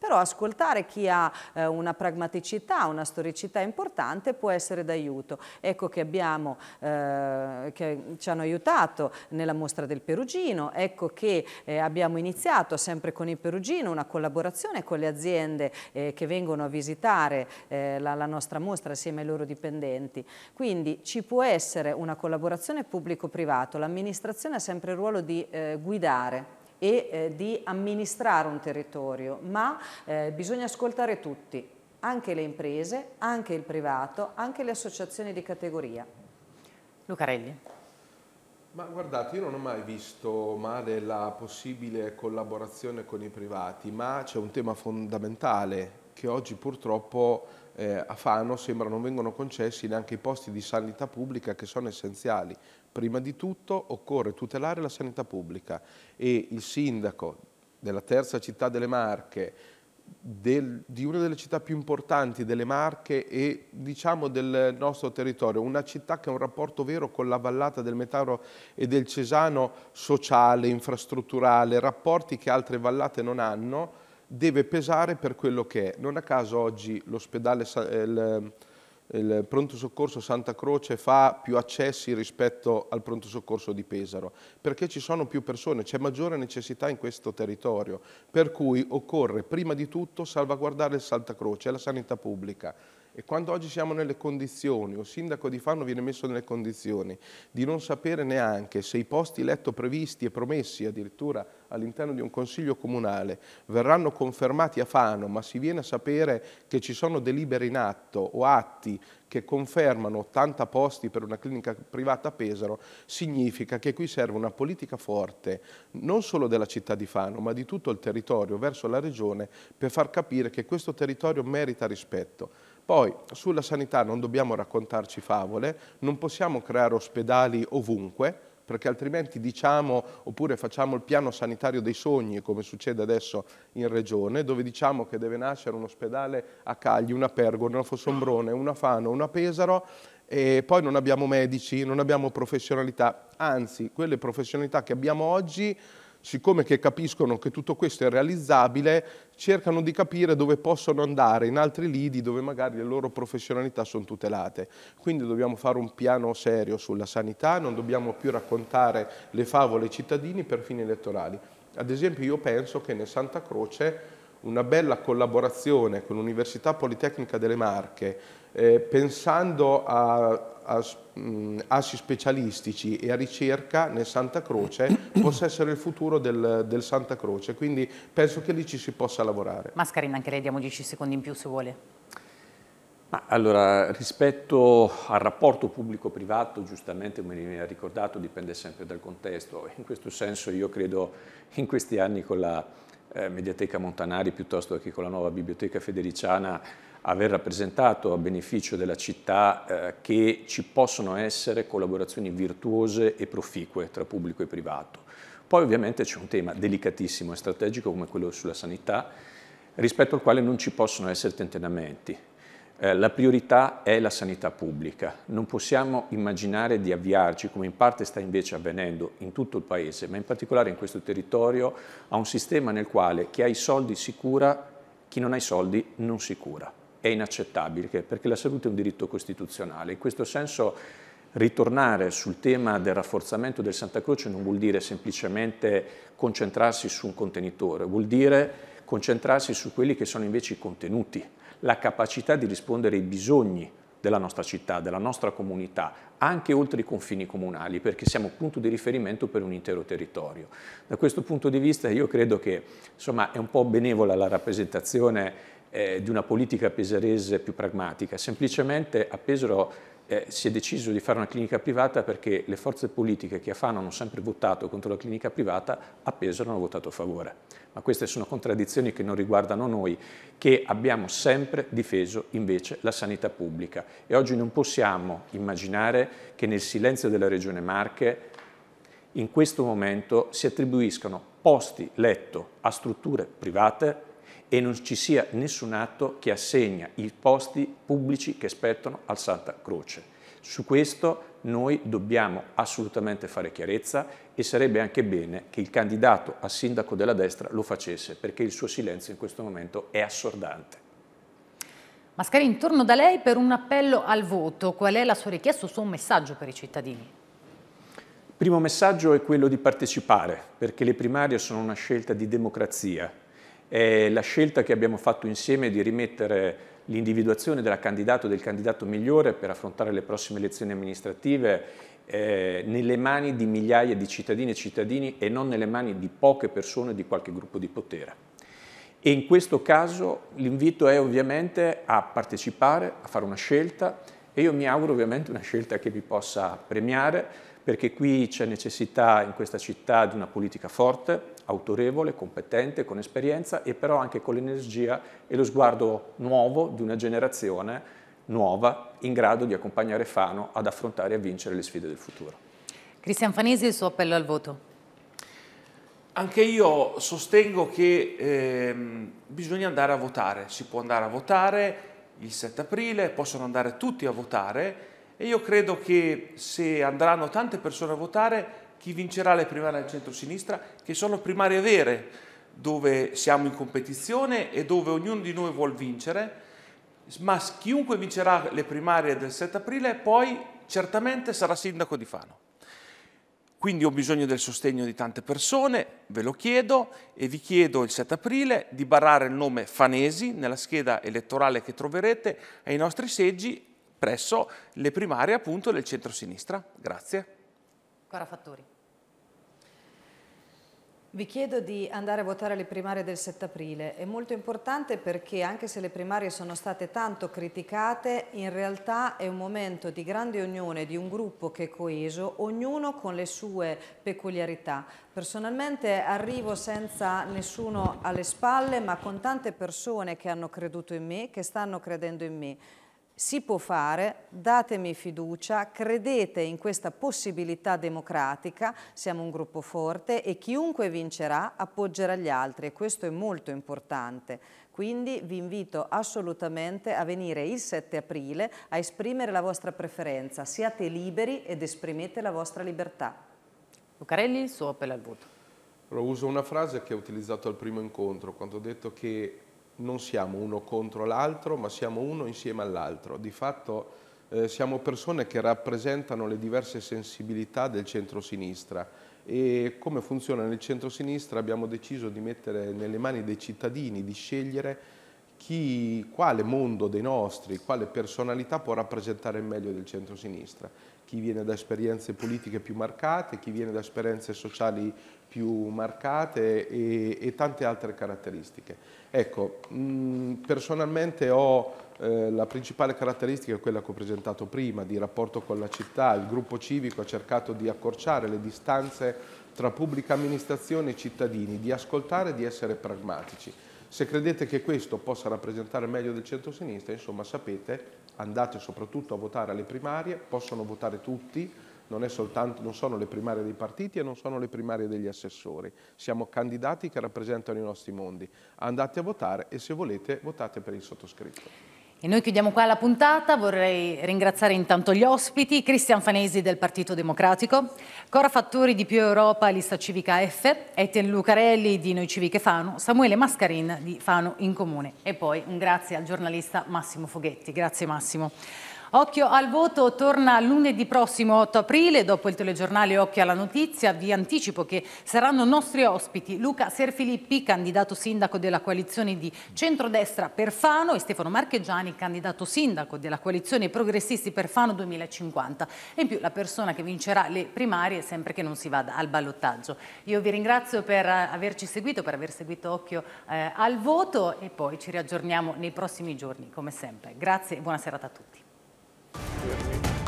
però ascoltare chi ha eh, una pragmaticità, una storicità importante può essere d'aiuto. Ecco che, abbiamo, eh, che ci hanno aiutato nella mostra del Perugino, ecco che eh, abbiamo iniziato sempre con il Perugino una collaborazione con le aziende eh, che vengono a visitare eh, la, la nostra mostra assieme ai loro dipendenti. Quindi ci può essere una collaborazione pubblico-privato, l'amministrazione ha sempre il ruolo di eh, guidare e eh, di amministrare un territorio, ma eh, bisogna ascoltare tutti, anche le imprese, anche il privato, anche le associazioni di categoria. Lucarelli. Ma guardate, io non ho mai visto male la possibile collaborazione con i privati, ma c'è un tema fondamentale che oggi purtroppo eh, a Fano sembra non vengono concessi neanche i posti di sanità pubblica che sono essenziali. Prima di tutto occorre tutelare la sanità pubblica e il sindaco della terza città delle Marche, del, di una delle città più importanti delle Marche e diciamo del nostro territorio, una città che ha un rapporto vero con la vallata del Metaro e del Cesano sociale, infrastrutturale, rapporti che altre vallate non hanno, deve pesare per quello che è. Non a caso oggi l'ospedale, il, il pronto soccorso Santa Croce fa più accessi rispetto al pronto soccorso di Pesaro, perché ci sono più persone, c'è maggiore necessità in questo territorio, per cui occorre prima di tutto salvaguardare il Santa Croce, la sanità pubblica. E quando oggi siamo nelle condizioni, o il sindaco di Fano viene messo nelle condizioni di non sapere neanche se i posti letto previsti e promessi addirittura all'interno di un consiglio comunale verranno confermati a Fano, ma si viene a sapere che ci sono delibere in atto o atti che confermano 80 posti per una clinica privata a Pesaro, significa che qui serve una politica forte, non solo della città di Fano, ma di tutto il territorio verso la regione, per far capire che questo territorio merita rispetto. Poi sulla sanità non dobbiamo raccontarci favole, non possiamo creare ospedali ovunque, perché altrimenti diciamo oppure facciamo il piano sanitario dei sogni, come succede adesso in Regione, dove diciamo che deve nascere un ospedale a Cagli, una Pergone, una Fossombrone, una Fano, una Pesaro, e poi non abbiamo medici, non abbiamo professionalità, anzi quelle professionalità che abbiamo oggi siccome che capiscono che tutto questo è realizzabile, cercano di capire dove possono andare in altri lidi dove magari le loro professionalità sono tutelate. Quindi dobbiamo fare un piano serio sulla sanità, non dobbiamo più raccontare le favole ai cittadini per fini elettorali. Ad esempio io penso che nel Santa Croce una bella collaborazione con l'Università Politecnica delle Marche, eh, pensando a a assi specialistici e a ricerca nel Santa Croce possa essere il futuro del, del, Santa Croce, quindi penso che lì ci si possa lavorare. Mascarina, anche lei diamo 10 secondi in più se vuole. Ma allora, rispetto al rapporto pubblico-privato, giustamente come mi ha ricordato, dipende sempre dal contesto. In questo senso io credo in questi anni con la eh, Mediateca Montanari piuttosto che con la nuova Biblioteca Federiciana aver rappresentato a beneficio della città eh, che ci possono essere collaborazioni virtuose e proficue tra pubblico e privato. Poi ovviamente c'è un tema delicatissimo e strategico come quello sulla sanità, rispetto al quale non ci possono essere tentennamenti. Eh, la priorità è la sanità pubblica. Non possiamo immaginare di avviarci, come in parte sta invece avvenendo in tutto il Paese, ma in particolare in questo territorio, a un sistema nel quale chi ha i soldi si cura, chi non ha i soldi non si cura è inaccettabile, perché la salute è un diritto costituzionale. In questo senso ritornare sul tema del rafforzamento del Santa Croce non vuol dire semplicemente concentrarsi su un contenitore, vuol dire concentrarsi su quelli che sono invece i contenuti, la capacità di rispondere ai bisogni della nostra città, della nostra comunità, anche oltre i confini comunali, perché siamo punto di riferimento per un intero territorio. Da questo punto di vista io credo che insomma, è un po' benevola la rappresentazione eh, di una politica pesarese più pragmatica. Semplicemente a Pesaro eh, si è deciso di fare una clinica privata perché le forze politiche che a Fano hanno sempre votato contro la clinica privata a Pesaro hanno votato a favore. Ma queste sono contraddizioni che non riguardano noi, che abbiamo sempre difeso invece la sanità pubblica. E oggi non possiamo immaginare che nel silenzio della Regione Marche in questo momento si attribuiscano posti letto a strutture private e non ci sia nessun atto che assegna i posti pubblici che spettano al Santa Croce. Su questo noi dobbiamo assolutamente fare chiarezza e sarebbe anche bene che il candidato a sindaco della destra lo facesse perché il suo silenzio in questo momento è assordante. Mascarin, torno da lei per un appello al voto. Qual è la sua richiesta, il suo messaggio per i cittadini? Il primo messaggio è quello di partecipare, perché le primarie sono una scelta di democrazia è la scelta che abbiamo fatto insieme di rimettere l'individuazione della candidato e del candidato migliore per affrontare le prossime elezioni amministrative eh, nelle mani di migliaia di cittadine e cittadini e non nelle mani di poche persone di qualche gruppo di potere. E in questo caso l'invito è ovviamente a partecipare, a fare una scelta e io mi auguro ovviamente una scelta che vi possa premiare perché qui c'è necessità in questa città di una politica forte, autorevole, competente, con esperienza e però anche con l'energia e lo sguardo nuovo di una generazione nuova in grado di accompagnare Fano ad affrontare e a vincere le sfide del futuro. Cristian Fanesi, il suo appello al voto. Anche io sostengo che ehm, bisogna andare a votare, si può andare a votare il 7 aprile, possono andare tutti a votare e io credo che se andranno tante persone a votare chi vincerà le primarie del centro-sinistra, che sono primarie vere, dove siamo in competizione e dove ognuno di noi vuole vincere, ma chiunque vincerà le primarie del 7 aprile poi certamente sarà sindaco di Fano. Quindi ho bisogno del sostegno di tante persone, ve lo chiedo e vi chiedo il 7 aprile di barrare il nome Fanesi nella scheda elettorale che troverete ai nostri seggi presso le primarie appunto del centro-sinistra. Grazie. Cora Fattori. Vi chiedo di andare a votare le primarie del 7 aprile. È molto importante perché anche se le primarie sono state tanto criticate, in realtà è un momento di grande unione di un gruppo che è coeso, ognuno con le sue peculiarità. Personalmente arrivo senza nessuno alle spalle, ma con tante persone che hanno creduto in me, che stanno credendo in me si può fare, datemi fiducia, credete in questa possibilità democratica, siamo un gruppo forte e chiunque vincerà appoggerà gli altri e questo è molto importante. Quindi vi invito assolutamente a venire il 7 aprile a esprimere la vostra preferenza, siate liberi ed esprimete la vostra libertà. Lucarelli, il suo appello al voto. Allora, uso una frase che ho utilizzato al primo incontro, quando ho detto che non siamo uno contro l'altro, ma siamo uno insieme all'altro. Di fatto eh, siamo persone che rappresentano le diverse sensibilità del centro-sinistra e come funziona nel centro-sinistra abbiamo deciso di mettere nelle mani dei cittadini di scegliere chi, quale mondo dei nostri, quale personalità può rappresentare meglio del centro-sinistra. Chi viene da esperienze politiche più marcate, chi viene da esperienze sociali più marcate e, e tante altre caratteristiche. Ecco, mh, personalmente ho eh, la principale caratteristica quella che ho presentato prima, di rapporto con la città, il gruppo civico ha cercato di accorciare le distanze tra pubblica amministrazione e cittadini, di ascoltare e di essere pragmatici. Se credete che questo possa rappresentare meglio del centro-sinistra, insomma sapete, andate soprattutto a votare alle primarie, possono votare tutti, non, soltanto, non, sono le primarie dei partiti e non sono le primarie degli assessori, siamo candidati che rappresentano i nostri mondi. Andate a votare e se volete votate per il sottoscritto. E noi chiudiamo qua la puntata, vorrei ringraziare intanto gli ospiti, Cristian Fanesi del Partito Democratico, Cora Fattori di Più Europa, lista civica F, Etienne Lucarelli di Noi Civiche Fano, Samuele Mascarin di Fano in Comune e poi un grazie al giornalista Massimo Foghetti. Grazie Massimo. Occhio al voto torna lunedì prossimo 8 aprile, dopo il telegiornale Occhio alla notizia. Vi anticipo che saranno nostri ospiti Luca Serfilippi, candidato sindaco della coalizione di centrodestra per Fano, e Stefano Marcheggiani, candidato sindaco della coalizione Progressisti per Fano 2050. E in più la persona che vincerà le primarie sempre che non si vada al ballottaggio. Io vi ringrazio per averci seguito, per aver seguito Occhio eh, al voto e poi ci riaggiorniamo nei prossimi giorni, come sempre. Grazie e buona serata a tutti. Yeah.